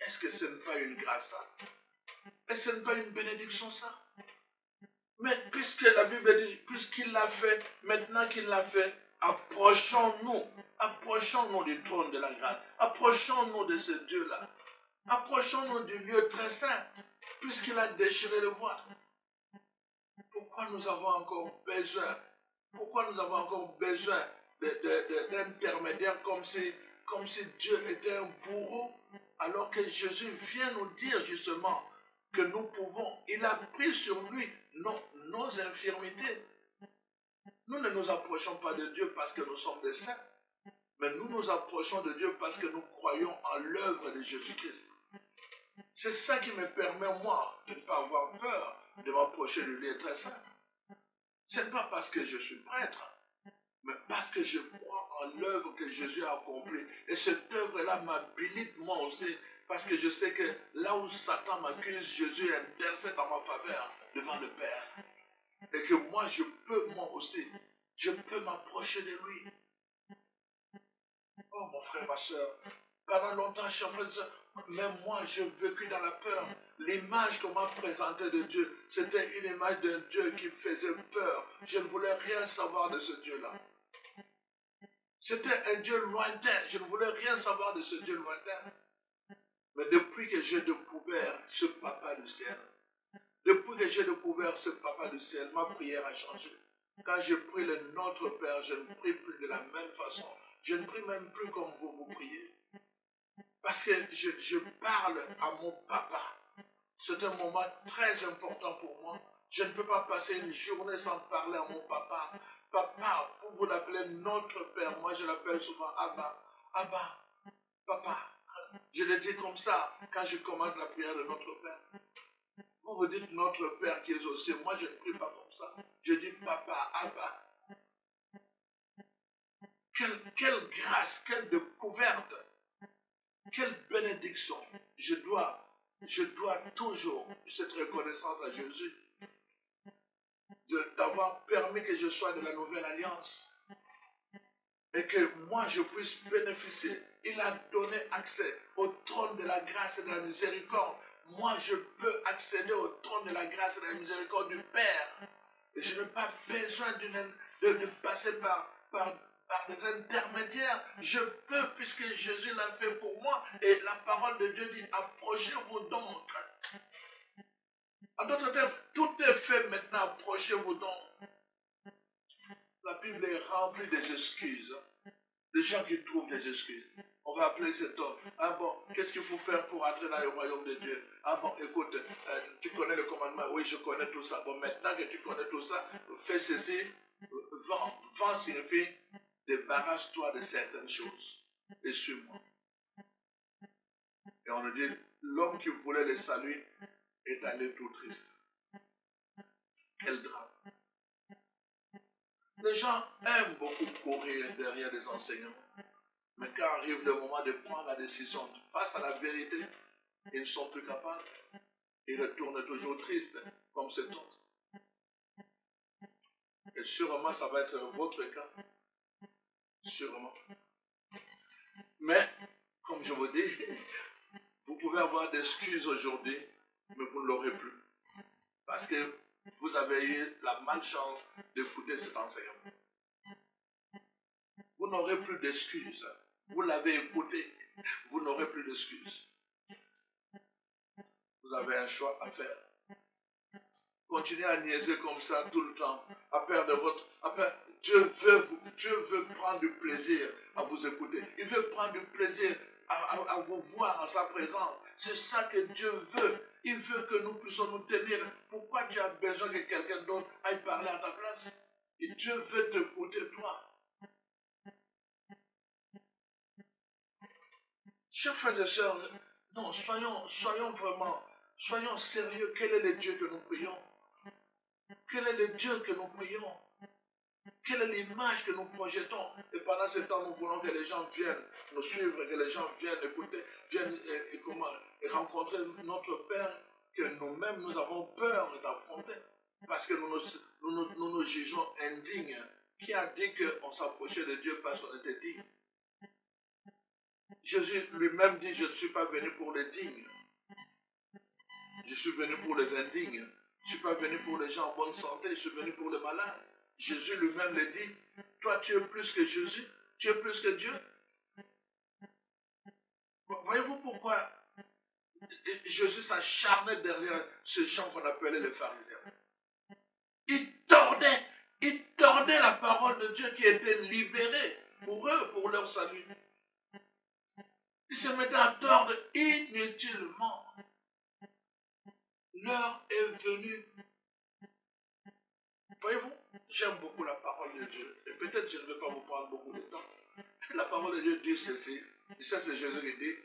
Est-ce que ce n'est pas une grâce ça? Est-ce que ce n'est pas une bénédiction ça? Mais puisque la Bible dit, puisqu'il l'a fait, maintenant qu'il l'a fait, approchons-nous, approchons-nous du trône de la grâce, approchons-nous de ce Dieu-là, approchons-nous du lieu très saint, puisqu'il a déchiré le voile. Pourquoi nous avons encore besoin Pourquoi nous avons encore besoin d'intermédiaire comme si, comme si Dieu était un bourreau, alors que Jésus vient nous dire justement que nous pouvons, il a pris sur lui nos infirmités. Nous ne nous approchons pas de Dieu parce que nous sommes des saints, mais nous nous approchons de Dieu parce que nous croyons en l'œuvre de Jésus-Christ. C'est ça qui me permet, moi, de ne pas avoir peur de m'approcher du lieu très saint. Ce n'est pas parce que je suis prêtre, mais parce que je crois en l'œuvre que Jésus a accomplie. Et cette œuvre-là m'habilite moi aussi, parce que je sais que là où Satan m'accuse, Jésus intercède en ma faveur devant le Père. Et que moi, je peux, moi aussi, je peux m'approcher de lui. Oh, mon frère, ma soeur, pendant longtemps, je suis même moi, j'ai vécu dans la peur. L'image qu'on m'a présentée de Dieu, c'était une image d'un Dieu qui faisait peur. Je ne voulais rien savoir de ce Dieu-là. C'était un Dieu lointain. Je ne voulais rien savoir de ce Dieu lointain. Mais depuis que j'ai découvert ce papa du ciel, depuis que j'ai découvert ce papa du ciel, ma prière a changé. Quand je prie le Notre Père, je ne prie plus de la même façon. Je ne prie même plus comme vous vous priez. Parce que je, je parle à mon papa. C'est un moment très important pour moi. Je ne peux pas passer une journée sans parler à mon papa. Papa, vous vous l'appelez notre Père. Moi, je l'appelle souvent Abba. Abba, papa. Je le dis comme ça quand je commence la prière de notre Père. Vous vous dites notre Père qui est aussi. Moi, je ne prie pas comme ça. Je dis Papa, Abba. Quelle, quelle grâce, quelle découverte quelle bénédiction. Je dois, je dois toujours cette reconnaissance à Jésus d'avoir permis que je sois de la nouvelle alliance et que moi je puisse bénéficier. Il a donné accès au trône de la grâce et de la miséricorde. Moi je peux accéder au trône de la grâce et de la miséricorde du Père. Je n'ai pas besoin de, de, passer par, par par des intermédiaires. Je peux, puisque Jésus l'a fait pour moi. Et la parole de Dieu dit, approchez-vous donc. En d'autres termes, tout est fait maintenant, approchez-vous donc. La Bible est remplie des excuses. Des gens qui trouvent des excuses. On va appeler cet homme. Ah bon, qu'est-ce qu'il faut faire pour entrer dans le royaume de Dieu? Ah bon, écoute, euh, tu connais le commandement. Oui, je connais tout ça. Bon, maintenant que tu connais tout ça, fais ceci. Vends, vends signifie débarrasse-toi de certaines choses et suis-moi. Et on nous dit, l'homme qui voulait le salut est allé tout triste. Quel drame. Les gens aiment beaucoup courir derrière des enseignants. Mais quand arrive le moment de prendre la décision face à la vérité, ils ne sont plus capables. Ils retournent toujours tristes, comme cet homme. Et sûrement, ça va être votre cas sûrement. Mais, comme je vous dis, vous pouvez avoir des excuses aujourd'hui, mais vous ne l'aurez plus. Parce que vous avez eu la malchance d'écouter cet enseignement. Vous n'aurez plus d'excuses. Vous l'avez écouté, vous n'aurez plus d'excuses. Vous avez un choix à faire. Continuez à niaiser comme ça tout le temps, à perdre votre, Dieu veut, Dieu veut prendre du plaisir à vous écouter. Il veut prendre du plaisir à, vous voir en sa présence. C'est ça que Dieu veut. Il veut que nous puissions nous tenir. Pourquoi tu as besoin que quelqu'un d'autre aille parler à ta place? Et Dieu veut t'écouter toi. Chers frères et sœurs, non, soyons, soyons vraiment, soyons sérieux. Quel est le Dieu que nous prions? Quel est le Dieu que nous prions? Quelle est l'image que nous projetons? Et pendant ce temps, nous voulons que les gens viennent nous suivre, que les gens viennent écouter, viennent et, rencontrer notre Père que nous-mêmes, nous avons peur d'affronter. Parce que nous nous, nous nous, jugeons indignes. Qui a dit qu'on s'approchait de Dieu parce qu'on était digne? Jésus lui-même dit, je ne suis pas venu pour les dignes. Je suis venu pour les indignes. Je ne suis pas venu pour les gens en bonne santé, je suis venu pour les malades. Jésus lui-même le dit, toi tu es plus que Jésus, tu es plus que Dieu. Voyez-vous pourquoi Jésus s'acharnait derrière ces gens qu'on appelait les pharisiens? Il tordait, il tordait la parole de Dieu qui était libérée pour eux, pour leur salut. Il se mettait à tordre inutilement. L'heure est venue. Voyez-vous J'aime beaucoup la parole de Dieu. Et peut-être je ne vais pas vous prendre beaucoup de temps. La parole de Dieu dit ceci. Et ça, c'est Jésus qui dit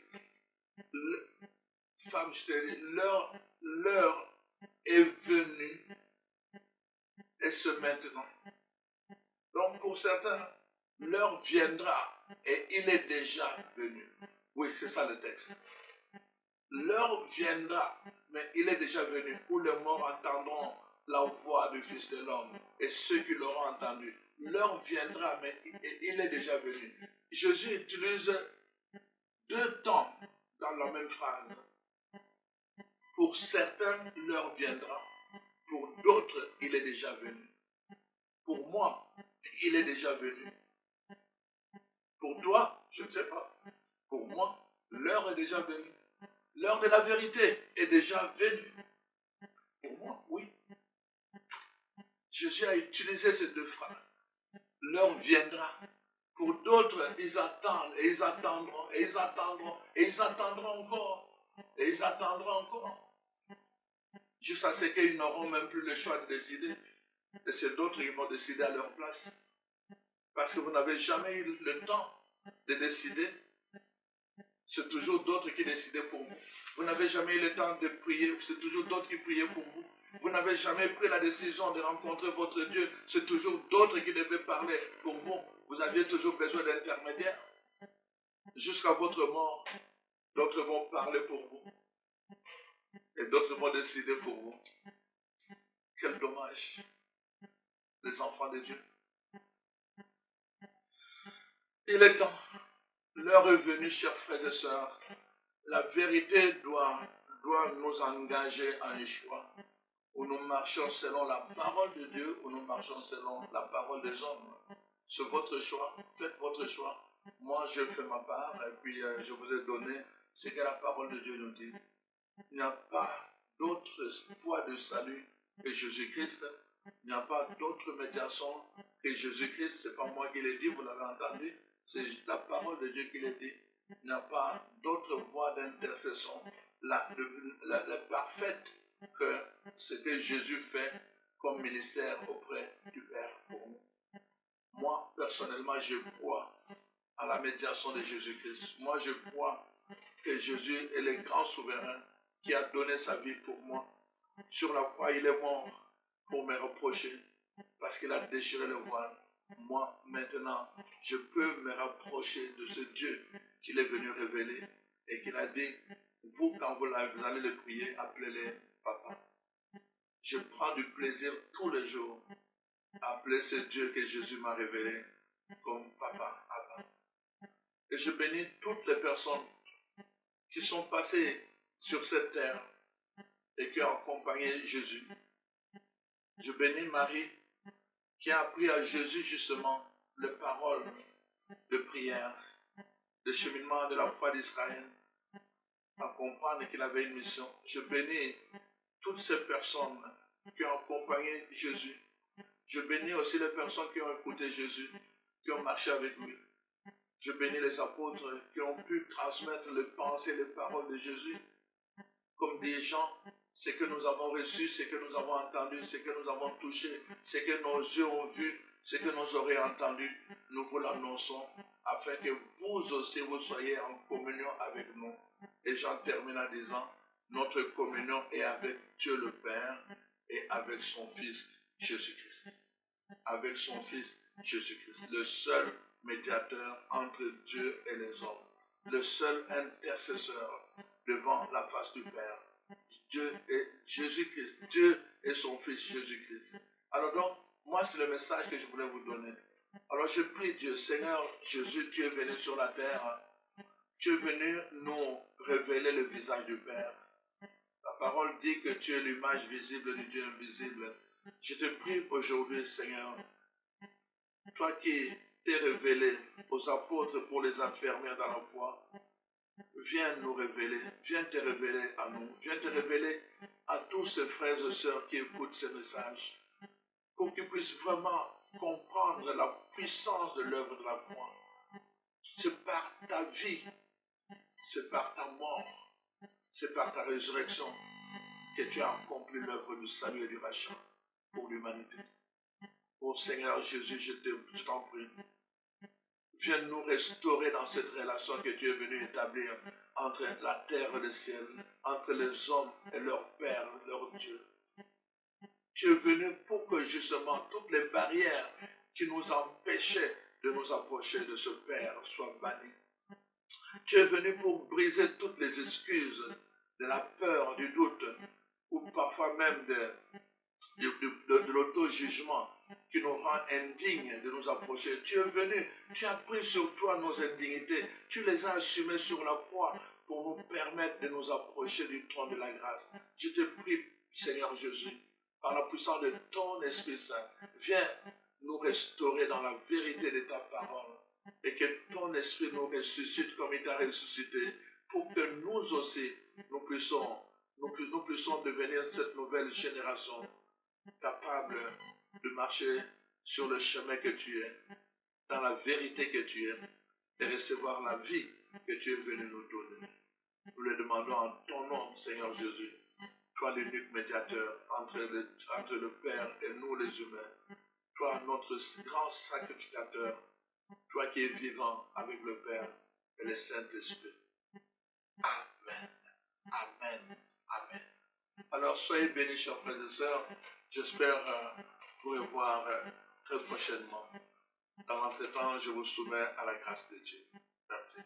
femme, je te dis, l'heure, l'heure est venue et ce maintenant. Donc pour certains, l'heure viendra et il est déjà venu. Oui, c'est ça le texte. L'heure viendra, mais il est déjà venu, où les morts entendront la voix du Fils de l'homme et ceux qui l'auront entendu. L'heure viendra, mais il est déjà venu. Jésus utilise deux temps dans la même phrase. Pour certains, l'heure viendra. Pour d'autres, il est déjà venu. Pour moi, il est déjà venu. Pour toi, je ne sais pas. Pour moi, l'heure est déjà venue. L'heure de la vérité est déjà venue. Pour moi, oui. Jésus a utilisé ces deux phrases. L'heure viendra. Pour d'autres, ils attendent et ils attendront et ils attendront et ils attendront encore et ils attendront encore. Jusqu'à ce qu'ils n'auront même plus le choix de décider. Et c'est d'autres qui vont décider à leur place. Parce que vous n'avez jamais eu le temps de décider. C'est toujours d'autres qui décidaient pour vous. Vous n'avez jamais eu le temps de prier. C'est toujours d'autres qui priaient pour vous. Vous n'avez jamais pris la décision de rencontrer votre Dieu. C'est toujours d'autres qui devaient parler pour vous. Vous aviez toujours besoin d'intermédiaires. Jusqu'à votre mort, d'autres vont parler pour vous. Et d'autres vont décider pour vous. Quel dommage. Les enfants de Dieu. Il est temps. L'heure est venue, chers frères et sœurs. La vérité doit, doit nous engager à un choix. Où nous marchons selon la parole de Dieu, ou nous marchons selon la parole des hommes. C'est votre choix. Faites votre choix. Moi, je fais ma part, et puis euh, je vous ai donné ce que la parole de Dieu nous dit. Il n'y a pas d'autre voie de salut que Jésus-Christ. Il n'y a pas d'autre médiation que Jésus-Christ. Ce n'est pas moi qui l'ai dit, vous l'avez entendu. C'est la parole de Dieu qui l'a dit. Il n'y a pas d'autre voie d'intercession. La, la, la, parfaite que ce que Jésus fait comme ministère auprès du Père pour nous. Moi, personnellement, je crois à la médiation de Jésus-Christ. Moi, je crois que Jésus est le grand souverain qui a donné sa vie pour moi. Sur la croix, il est mort pour me reprocher parce qu'il a déchiré le voile. Moi, maintenant, je peux me rapprocher de ce Dieu qu'il est venu révéler et qu'il a dit, vous, quand vous, allez le prier, appelez-le papa. Je prends du plaisir tous les jours à appeler ce Dieu que Jésus m'a révélé comme papa. Et je bénis toutes les personnes qui sont passées sur cette terre et qui ont accompagné Jésus. Je bénis Marie qui a appris à Jésus justement les paroles de prière, de cheminement de la foi d'Israël, à comprendre qu'il avait une mission. Je bénis toutes ces personnes qui ont accompagné Jésus. Je bénis aussi les personnes qui ont écouté Jésus, qui ont marché avec lui. Je bénis les apôtres qui ont pu transmettre les pensées, les paroles de Jésus comme des gens, ce que nous avons reçu, ce que nous avons entendu, ce que nous avons touché, ce que nos yeux ont vu, ce que nos oreilles ont entendu, nous vous l'annonçons afin que vous aussi vous soyez en communion avec nous. Et j'en termine en disant, notre communion est avec Dieu le Père et avec son Fils Jésus-Christ. Avec son Fils Jésus-Christ, le seul médiateur entre Dieu et les hommes, le seul intercesseur devant la face du Père. Dieu est Jésus-Christ. Dieu est son Fils Jésus-Christ. Alors donc, moi, c'est le message que je voulais vous donner. Alors je prie Dieu, Seigneur Jésus, tu es venu sur la terre. Tu es venu nous révéler le visage du Père. La parole dit que tu es l'image visible du Dieu invisible. Je te prie aujourd'hui, Seigneur, toi qui t'es révélé aux apôtres pour les affermir dans la foi, viens nous révéler, viens te révéler à nous, viens te révéler à tous ces frères et sœurs qui écoutent ce message, pour qu'ils puissent vraiment comprendre la puissance de l'œuvre de la croix. C'est par ta vie, c'est par ta mort, c'est par ta résurrection que tu as accompli l'œuvre du salut et du rachat pour l'humanité. Ô Seigneur Jésus, je t'en prie, Viens nous restaurer dans cette relation que tu es venu établir entre la terre et le ciel, entre les hommes et leur Père, leur Dieu. Tu es venu pour que justement toutes les barrières qui nous empêchaient de nous approcher de ce Père soient bannies. Tu es venu pour briser toutes les excuses de la peur, du doute, ou parfois même de, de, l'auto-jugement qui nous rend indignes de nous approcher. Tu es venu, tu as pris sur toi nos indignités, tu les as assumées sur la croix pour nous permettre de nous approcher du trône de la grâce. Je te prie, Seigneur Jésus, par la puissance de ton Esprit Saint, viens nous restaurer dans la vérité de ta parole et que ton Esprit nous ressuscite comme il t'a ressuscité pour que nous aussi, nous puissions, nous, puissions devenir cette nouvelle génération capable de marcher sur le chemin que tu es, dans la vérité que tu es, et recevoir la vie que tu es venu nous donner. Nous le demandons en ton nom, Seigneur Jésus, toi l'unique médiateur entre le, entre le Père et nous les humains, toi notre grand sacrificateur, toi qui es vivant avec le Père et le Saint-Esprit. Amen. Amen. Amen. Alors soyez bénis, chers frères et sœurs. J'espère euh, vous revoir euh, très prochainement. Dans l'entretemps, je vous soumets à la grâce de Dieu. Merci.